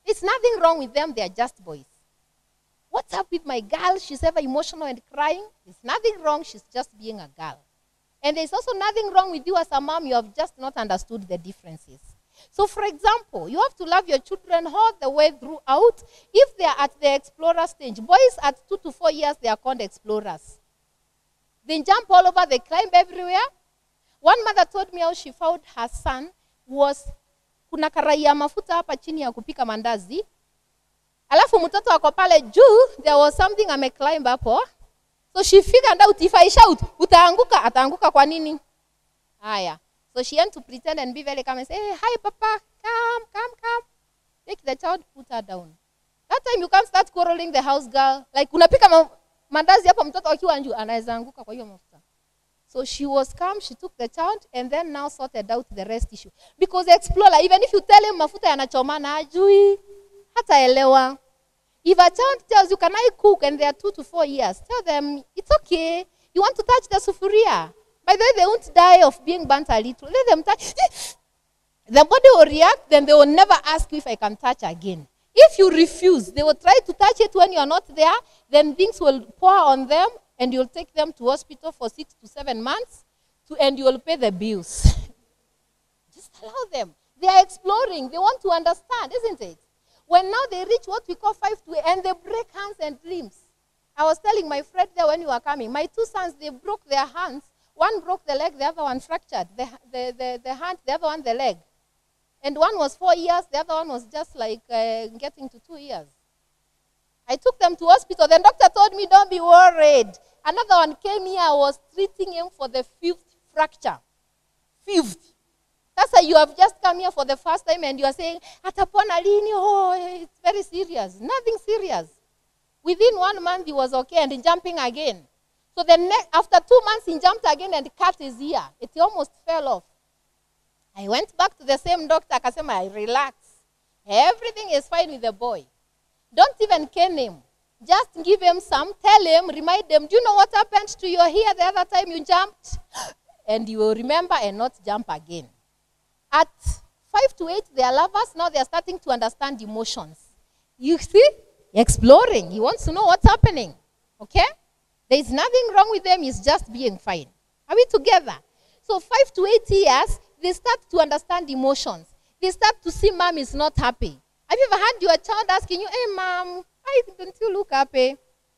It's nothing wrong with them. They are just boys. What's up with my girl? She's ever emotional and crying. There's nothing wrong. She's just being a girl. And there's also nothing wrong with you as a mom. You have just not understood the differences. So, for example, you have to love your children all the way throughout. If they are at the explorer stage, boys at two to four years, they are called explorers. They jump all over, they climb everywhere. One mother told me how she found her son was kuna karai ya mafuta hapa chini ya kupika mandazi alafu mtoto ako pale juu there was something ameclimb hapo. So she figured out if I shout utaanguka. Ataanguka kwa nini? Haya. So she had to pretend and be very calm and say hey, hi papa. Come come come. Take the child put her down. That time you can't start quarreling the house girl like unapika ma mandazi hapo mtoto akiwa juu anaweza anguka kwa hiyo mafuta. So she was calm she took the child and then now sorted out the rest issue. Because the explorer even if you tell him mafuta yanachomana ajui hataelewa if a child tells you can i cook and they are two to four years tell them it's okay you want to touch the sufuria by the way they won't die of being burnt a little let them touch the body will react then they will never ask you if i can touch again if you refuse they will try to touch it when you are not there then things will pour on them and you'll take them to hospital for six to seven months to, and you will pay the bills. Just allow them. They are exploring. They want to understand, isn't it? When now they reach what we call five to eight, and they break hands and limbs. I was telling my friend there when you were coming, my two sons, they broke their hands. One broke the leg, the other one fractured. The, the, the, the hand, the other one the leg. And one was four years, the other one was just like uh, getting to two years. I took them to hospital. The doctor told me, don't be worried. Another one came here, I was treating him for the fifth fracture. Fifth. That's why you have just come here for the first time and you are saying, Atapona lini, oh, it's very serious. Nothing serious. Within one month, he was okay and jumping again. So the ne- after two months, he jumped again and cut his ear. It almost fell off. I went back to the same doctor. Akasema, I relax. Everything is fine with the boy. Don't even cane him. Just give him some. Tell him, remind him, do you know what happened to your ear the other time you jumped? And you will remember and not jump again. At five to eight, they are lovers. Now they are starting to understand emotions. You see? Exploring. He wants to know what's happening. Okay? There is nothing wrong with them. He's just being fine. Are we together? So five to eight years, they start to understand emotions. They start to see mom is not happy. Have you ever had your child asking you, hey, mom, why don't you look happy?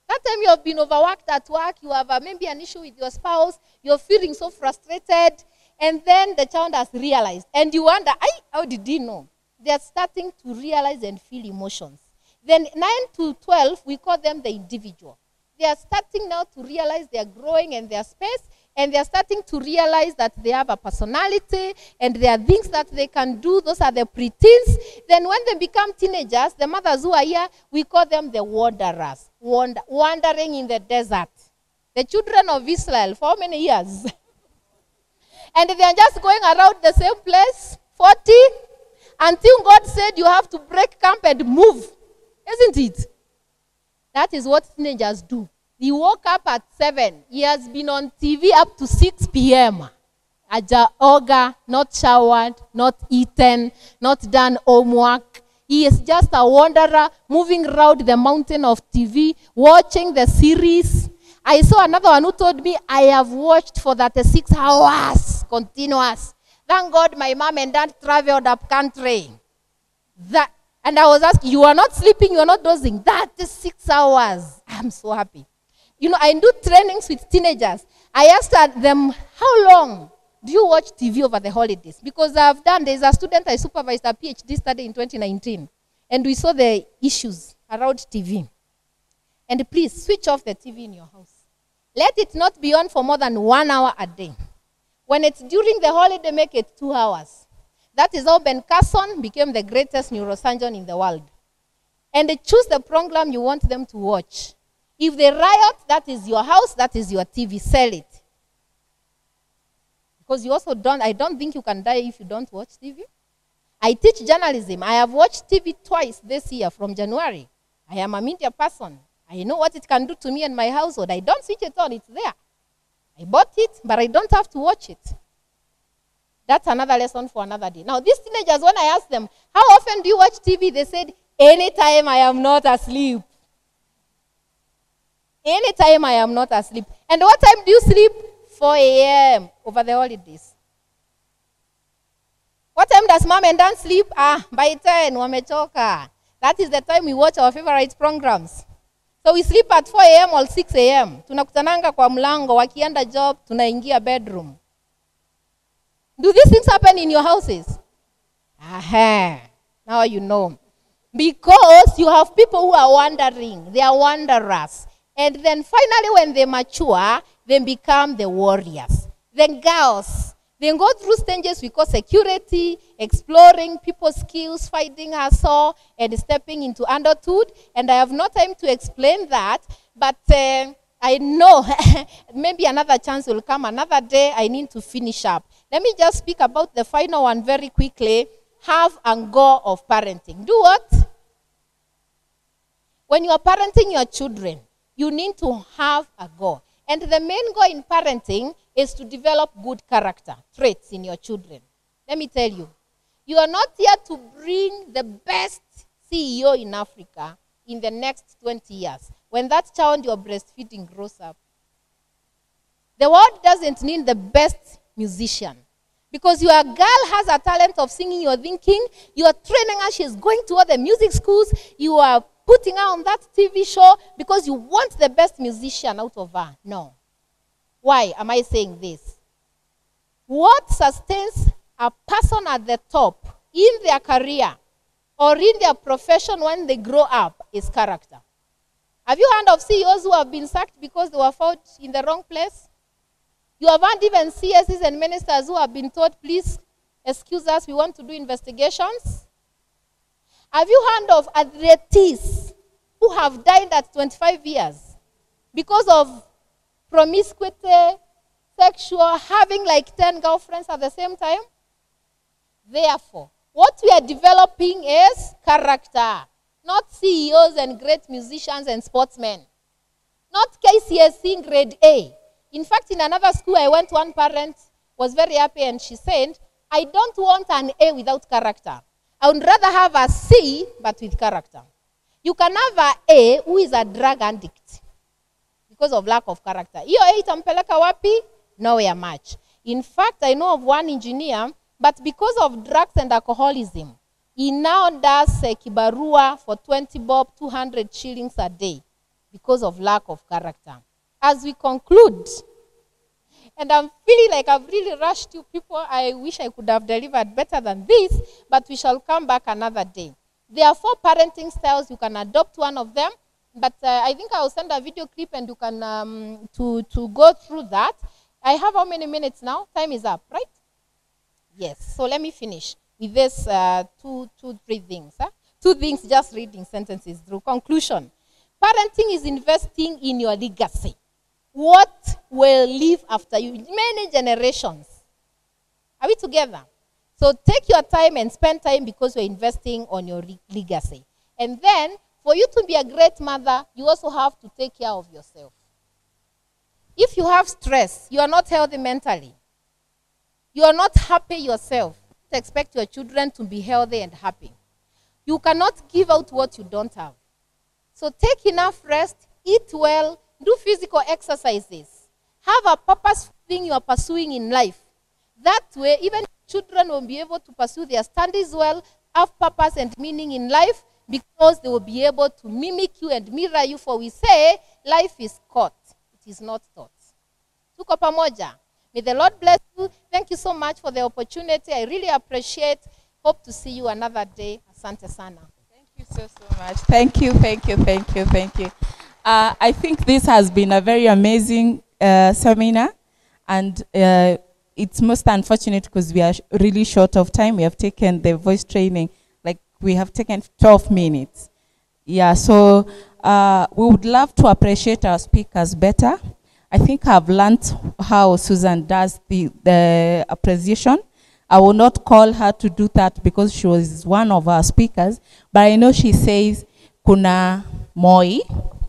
That time you have been overworked at work, you have uh, maybe an issue with your spouse, you're feeling so frustrated, and then the child has realized, and you wonder, "Ay, how did he know? They are starting to realize and feel emotions. Then 9 to 12, we call them the individual. They are starting now to realize they are growing in their space, and they are starting to realize that they have a personality and there are things that they can do. Those are the preteens. Then, when they become teenagers, the mothers who are here, we call them the wanderers, wander, wandering in the desert. The children of Israel, for how many years? and they are just going around the same place, 40, until God said you have to break camp and move. Isn't it? That is what teenagers do. He woke up at 7. He has been on TV up to 6 p.m. Aja oga, not showered, not eaten, not done homework. He is just a wanderer moving around the mountain of TV, watching the series. I saw another one who told me, I have watched for 36 hours continuous. Thank God my mom and dad traveled up country. That, and I was asking, you are not sleeping, you are not dozing. That is six hours. I'm so happy. You know, I do trainings with teenagers. I asked them, how long do you watch TV over the holidays? Because I've done, there's a student I supervised a PhD study in 2019, and we saw the issues around TV. And please switch off the TV in your house. Let it not be on for more than one hour a day. When it's during the holiday, make it two hours. That is how Ben Carson became the greatest neurosurgeon in the world. And they choose the program you want them to watch. If they riot, that is your house, that is your TV. Sell it. Because you also don't, I don't think you can die if you don't watch TV. I teach journalism. I have watched TV twice this year from January. I am a media person. I know what it can do to me and my household. I don't switch it on, it's there. I bought it, but I don't have to watch it. That's another lesson for another day. Now, these teenagers, when I asked them, How often do you watch TV? They said, Anytime I am not asleep. Anytime I am not asleep. And what time do you sleep? 4 a.m. over the holidays. What time does mom and dad sleep? Ah, by 10, wamechoka. That is the time we watch our favorite programs. So we sleep at 4 a.m. or 6 a.m. Tunakutananga kwa mlango, wakienda job, tunaingia bedroom. Do these things happen in your houses? Aha. Now you know. Because you have people who are wandering, they are wanderers. And then finally, when they mature, they become the warriors. Then girls, they go through stages we call security, exploring people's skills, finding hustle, and stepping into adulthood. And I have no time to explain that, but uh, I know maybe another chance will come another day. I need to finish up. Let me just speak about the final one very quickly. Have and go of parenting. Do what? When you are parenting your children, you need to have a goal. And the main goal in parenting is to develop good character traits in your children. Let me tell you, you are not here to bring the best CEO in Africa in the next 20 years when that child you're breastfeeding grows up. The world doesn't need the best musician. Because your girl has a talent of singing, you're thinking, you're training her, she's going to the music schools, you are putting her on that TV show because you want the best musician out of her. No. Why am I saying this? What sustains a person at the top in their career or in their profession when they grow up is character. Have you heard of CEOs who have been sacked because they were found in the wrong place? You have heard even CSs and ministers who have been told, please excuse us, we want to do investigations. Have you heard of athletes who have died at 25 years because of promiscuity, sexual, having like 10 girlfriends at the same time? Therefore, what we are developing is character, not CEOs and great musicians and sportsmen. Not KCSE in grade A. In fact, in another school I went, one parent was very happy and she said, I don't want an A without character. I would rather have a C but with character. You can have a A who is a drug addict because of lack of character. Hiyo itampeleka wapi? Nowhere much. In fact, I know of one engineer, but because of drugs and alcoholism, he now does a kibarua for 20 bob, 200 shillings a day because of lack of character. As we conclude, and I'm feeling like I've really rushed you people. I wish I could have delivered better than this, but we shall come back another day. There are four parenting styles. You can adopt one of them, but uh, I think I'll send a video clip and you can um, to to go through that. I have how many minutes now? Time is up, right? Yes. So let me finish with this uh, two, two, three things. Huh? Two things, just reading sentences through. Conclusion. Parenting is investing in your legacy. What will live after you? Many generations. Are we together? So take your time and spend time because you're investing on your legacy. And then, for you to be a great mother, you also have to take care of yourself. If you have stress, you are not healthy mentally, you are not happy yourself, to expect your children to be healthy and happy. You cannot give out what you don't have. So take enough rest, eat well, do physical exercises, have a purpose thing you are pursuing in life. That way, even children will be able to pursue their studies well, have purpose and meaning in life because they will be able to mimic you and mirror you. For we say, life is caught, it is not taught. Tuko pamoja. May the Lord bless you. Thank you so much for the opportunity. I really appreciate. Hope to see you another day. Asante sana. Thank you so, so much. Thank you, thank you, thank you, thank you. Uh, I think this has been a very amazing uh, seminar, and uh, it's most unfortunate because we are really short of time. We have taken the voice training, we have taken 12 minutes. Yeah, so uh, we would love to appreciate our speakers better. I think I've learned how Susan does the, the appreciation. I will not call her to do that because she was one of our speakers, but I know she says, Kuna Moi,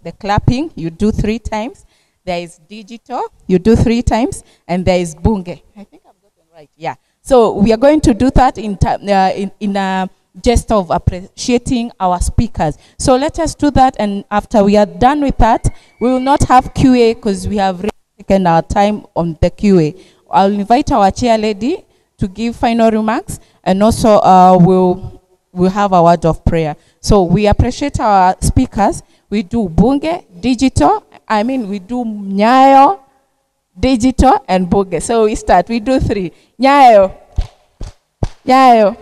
the clapping, you do three times. There is digital, you do three times, and there is bunge. I think I've gotten right. Yeah. So we are going to do that in uh, in, in a jest of appreciating our speakers. So let us do that, and after we are done with that, we will not have QA because we have really taken our time on the QA. I'll invite our chair lady to give final remarks, and also uh, we'll we'll have a word of prayer. So we appreciate our speakers. We do bunge, digital. I mean, we do nyayo, digital, and bunge. So we start. We do three. Nyayo, nyayo,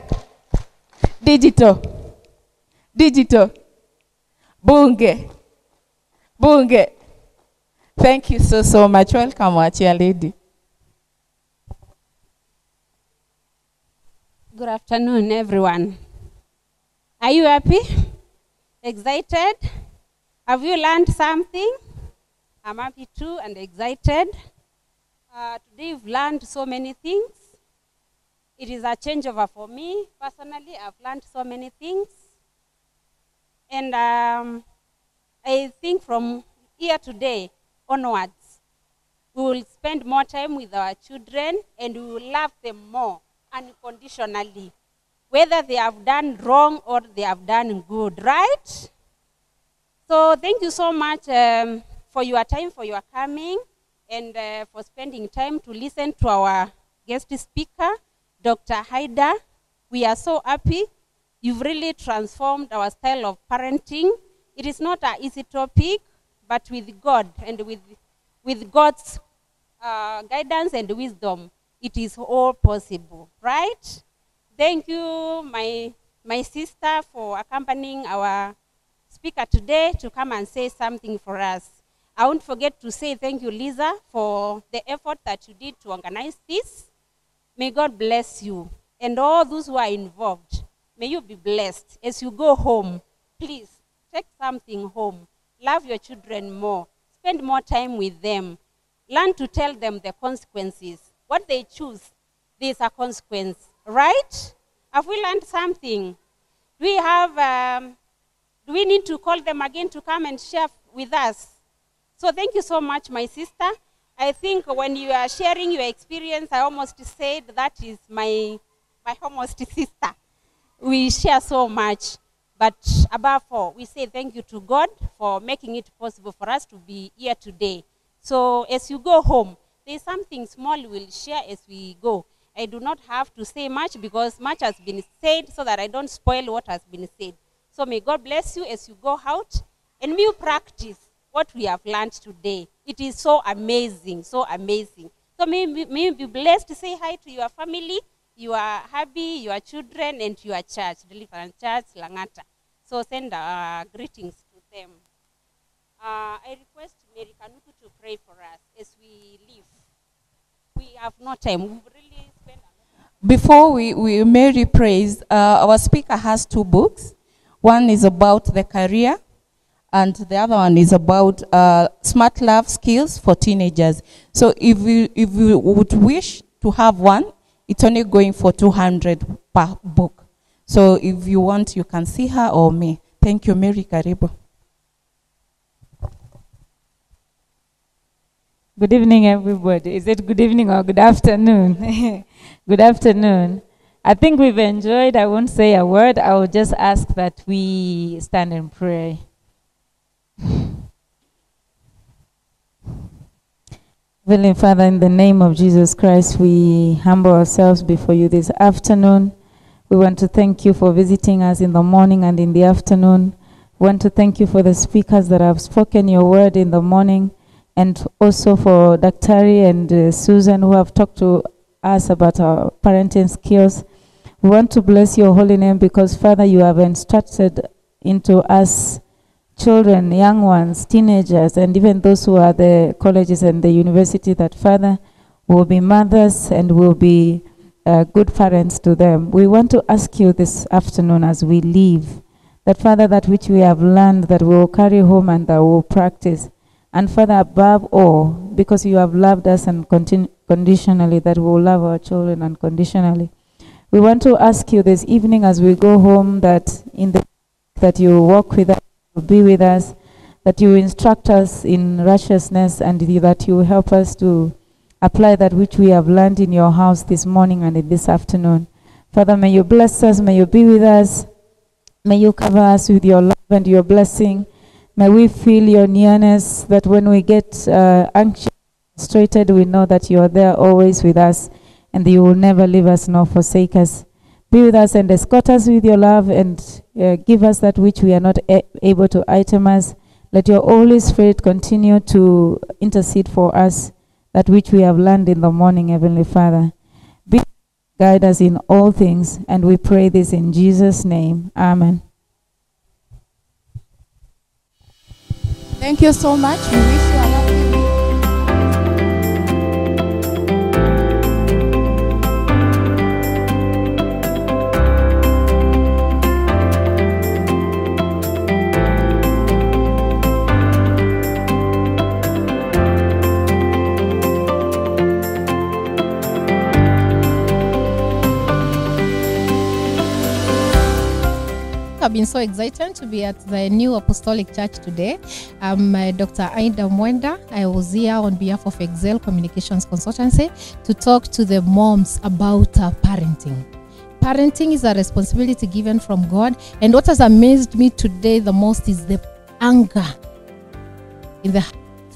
digital, digital, bunge, bunge. Thank you so so much. Welcome, chair lady. Good afternoon, everyone. Are you happy? Excited? Have you learned something? I'm happy too and excited. Uh, today we've learned so many things. It is a changeover for me. Personally, I've learned so many things. And um, I think from here today onwards, we will spend more time with our children and we will love them more unconditionally, whether they have done wrong or they have done good, right? So thank you so much um, for your time, for your coming, and uh, for spending time to listen to our guest speaker, Dr. Haida. We are so happy. You've really transformed our style of parenting. It is not an easy topic, but with God and with, with God's uh, guidance and wisdom, it is all possible, right? Thank you, my, my sister, for accompanying our speaker today to come and say something for us. I won't forget to say thank you, Lisa, for the effort that you did to organize this. May God bless you and all those who are involved. May you be blessed as you go home. Please take something home. Love your children more. Spend more time with them. Learn to tell them the consequences. What they choose, there's a consequence, right? Have we learned something? Do we have, um, do we need to call them again to come and share with us? So thank you so much, my sister. I think when you are sharing your experience, I almost said that is my, my almost sister. We share so much. But above all, we say thank you to God for making it possible for us to be here today. So as you go home, there's something small we'll share as we go. I do not have to say much because much has been said so that I don't spoil what has been said. So may God bless you as you go out and may you practice what we have learned today. It is so amazing, so amazing. So may, may you be blessed. To say hi to your family, your hubby, your children, and your church, Deliverance Church, Langata. So send uh, greetings to them. Uh, I request Mary Kanuku to pray for us as we leave. We have no time. We've really lot. Before we, we Mary prays, uh, our speaker has two books. One is about the career, and the other one is about uh, smart love skills for teenagers. So if you, if you would wish to have one, it's only going for 200 per book. So if you want, you can see her or me. Thank you, Mary Karibu. Good evening, everybody. Is it good evening or good afternoon? good afternoon. I think we've enjoyed. I won't say a word. I will just ask that we stand and pray. Heavenly Father, in the name of Jesus Christ, we humble ourselves before you this afternoon. We want to thank you for visiting us in the morning and in the afternoon. We want to thank you for the speakers that have spoken your word in the morning and also for Daktari and uh, Susan who have talked to us about our parenting skills. We want to bless your holy name because, Father, you have instructed into us children, young ones, teenagers, and even those who are the colleges and the university that, Father, will be mothers and will be uh, good parents to them. We want to ask you this afternoon as we leave that, Father, that which we have learned that we will carry home and that we will practice. And Father, above all, because you have loved us and conditionally, that we will love our children unconditionally. We want to ask you this evening as we go home that in the that you walk with us, be with us, that you instruct us in righteousness, and that you help us to apply that which we have learned in your house this morning and this afternoon. Father, may you bless us, may you be with us, may you cover us with your love and your blessing. May we feel your nearness, that when we get uh, anxious, frustrated, we know that you are there always with us and you will never leave us nor forsake us. Be with us and escort us with your love and uh, give us that which we are not a- able to itemize. Let your Holy Spirit continue to intercede for us, that which we have learned in the morning, Heavenly Father. Be guide us in all things, and we pray this in Jesus' name. Amen. Thank you so much. I've been so excited to be at the new Apostolic Church today. I'm uh, Dr. Idah Mwenda. I was here on behalf of Excel Communications Consultancy to talk to the moms about uh, parenting. Parenting is a responsibility given from God, and what has amazed me today the most is the anger in the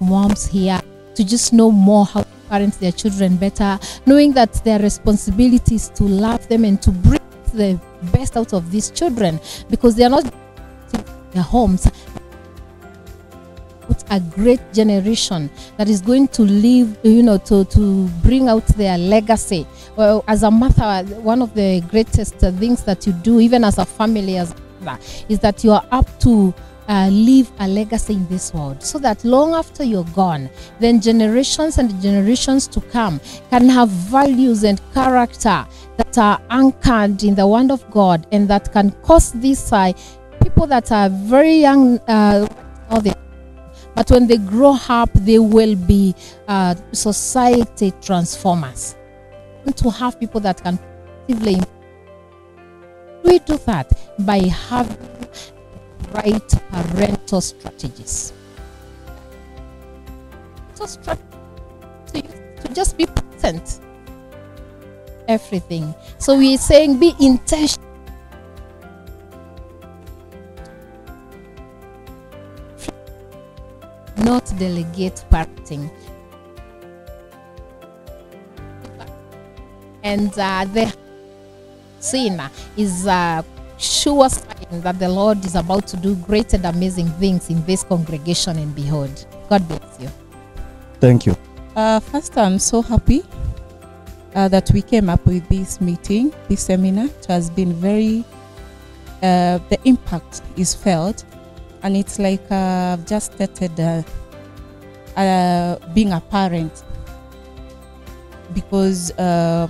moms here to just know more how to parent their children better, knowing that their responsibility is to love them and to bring the best out of these children because they are not their homes. A great generation that is going to live you know to to bring out their legacy. Well as a mother one of the greatest things that you do even as a family as mother, is that you are up to uh, leave a legacy in this world so that long after you're gone then generations and generations to come can have values and character that are anchored in the word of god and that can cause this uh, people that are very young uh, but when they grow up they will be uh, society transformers. To have people that can positively we do that by having right parental strategies. To, to just be present. Everything. So we're saying be intentional. Not delegate parenting. And uh, the sin is a sure sign that the Lord is about to do great and amazing things in this congregation and behold. God bless you. Thank you. Uh, first, I'm so happy uh, that we came up with this meeting, this seminar. It has been very, uh, the impact is felt, and it's like uh, I've just started uh, uh, being a parent because uh,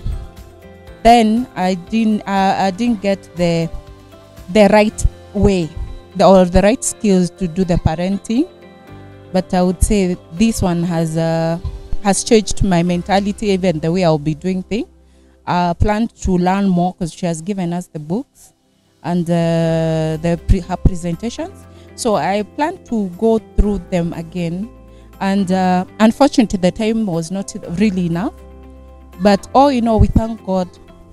then I didn't, uh, I didn't get the, the right way the, or the right skills to do the parenting but I would say this one has uh, has changed my mentality, even the way I'll be doing things. I plan to learn more because she has given us the books and uh, the pre- her presentations. So I plan to go through them again. And uh, unfortunately, the time was not really enough. But all in all, we thank God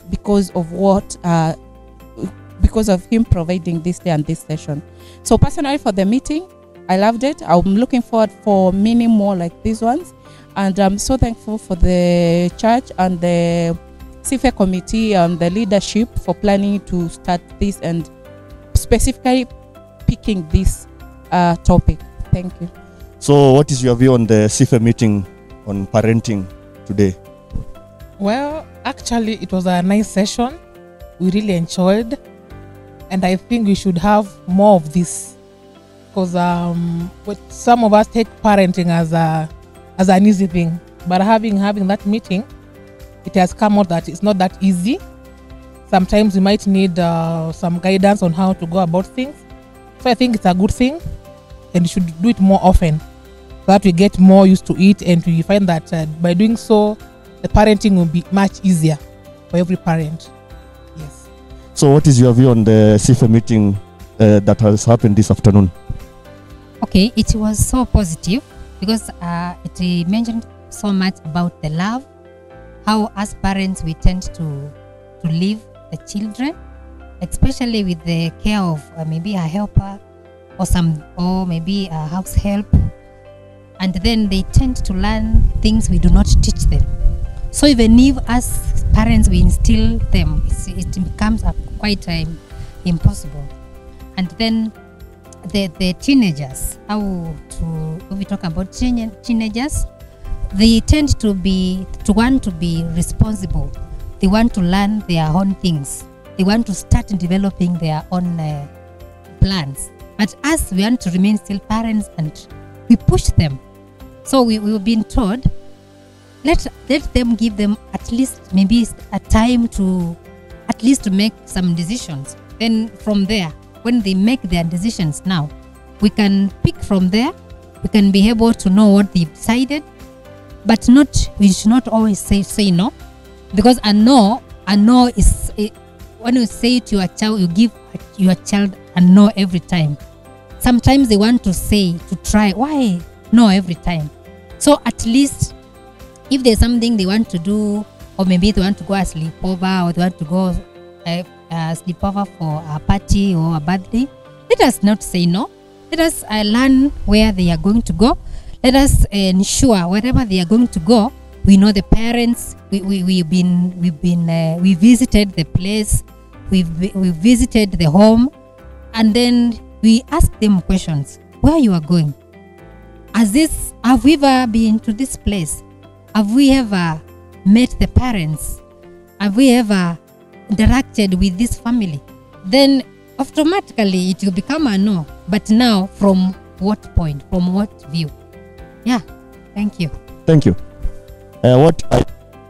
because of what uh, because of Him providing this day and this session. So personally, for the meeting, I loved it. I'm looking forward for many more like these ones, and I'm so thankful for the church and the CFA committee and the leadership for planning to start this and specifically picking this uh, topic. Thank you. So, what is your view on the CFA meeting on parenting today? Well, actually, it was a nice session. We really enjoyed, and I think we should have more of this because um, some of us take parenting as a as an easy thing, but having having that meeting, it has come out that it's not that easy. Sometimes you might need uh, some guidance on how to go about things. So I think it's a good thing, and you should do it more often, so that we get more used to it, and we find that uh, by doing so, the parenting will be much easier for every parent. So, what is your view on the CFA meeting uh, that has happened this afternoon? Okay, it was so positive because uh, it mentioned so much about the love, how as parents we tend to to leave the children, especially with the care of uh, maybe a helper or some or maybe a house help, and then they tend to learn things we do not teach them. So even if as parents we instill them, it's, it becomes quite um, impossible. And then the, the teenagers, how to, we talk about teen- teenagers, they tend to be, to want to be responsible. They want to learn their own things. They want to start developing their own uh, plans. But us, we want to remain still parents and we push them. So we, we've been told, let, let them give them at least maybe a time to, at least to make some decisions. Then from there, when they make their decisions now, we can pick from there. We can be able to know what they've decided, but not we should not always say say no, because a no, a no is eh, when you say to your child, you give your child a no every time. Sometimes they want to say to try why no every time. So at least if there's something they want to do, or maybe they want to go a sleepover, or they want to go uh, uh, sleepover for a party or a birthday, let us not say no. Let us uh, learn where they are going to go. Let us ensure wherever they are going to go, we know the parents. We, we, we've been, we've been, uh, we visited the place. We've, we visited the home. And then we ask them questions. Where you are going? Has this, have we ever been to this place? Have we ever met the parents? Have we ever interacted with this family? Then automatically it will become a no. But now, from what point? From what view? Yeah, thank you. Thank you. Uh, what I,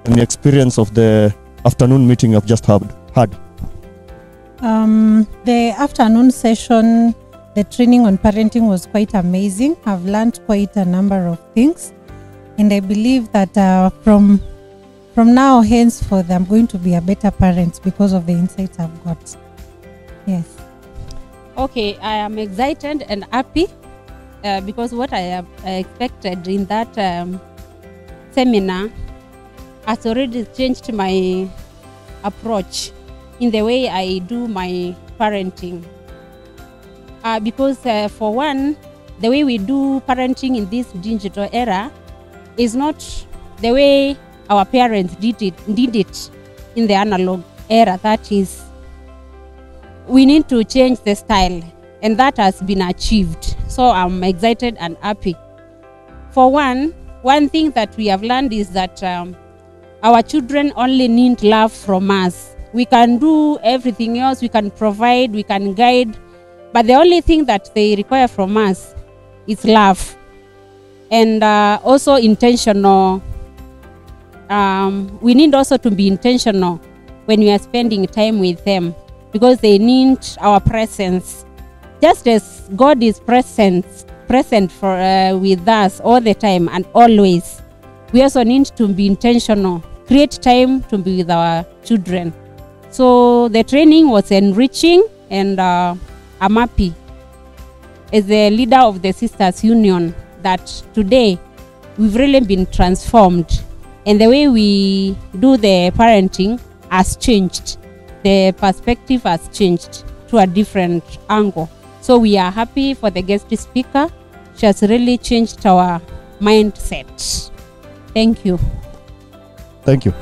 an experience of the afternoon meeting I've just had? had? Um, the afternoon session, the training on parenting was quite amazing. I've learned quite a number of things, and I believe that uh, from from now henceforth, I'm going to be a better parent because of the insights I've got. Yes. Okay, I am excited and happy uh, because what I have I expected in that um, seminar has already changed my approach in the way I do my parenting. Uh, because, uh, for one, the way we do parenting in this digital era is not the way our parents did it, did it in the analog era. That is, we need to change the style and that has been achieved. So i'm excited and happy. For one one thing that we have learned is that um, our children only need love from us. We can do everything else we can provide we can guide but the only thing that they require from us is love and uh, also intentional. Um, we need also to be intentional when we are spending time with them because they need our presence. Just as god is present present for uh, with us all the time and always we also need to be intentional create time to be with our children. So the training was enriching and uh, i'm happy as the leader of the sisters union that today we've really been transformed. And the way we do the parenting has changed. The perspective has changed to a different angle. So we are happy for the guest speaker. She has really changed our mindset. Thank you. Thank you.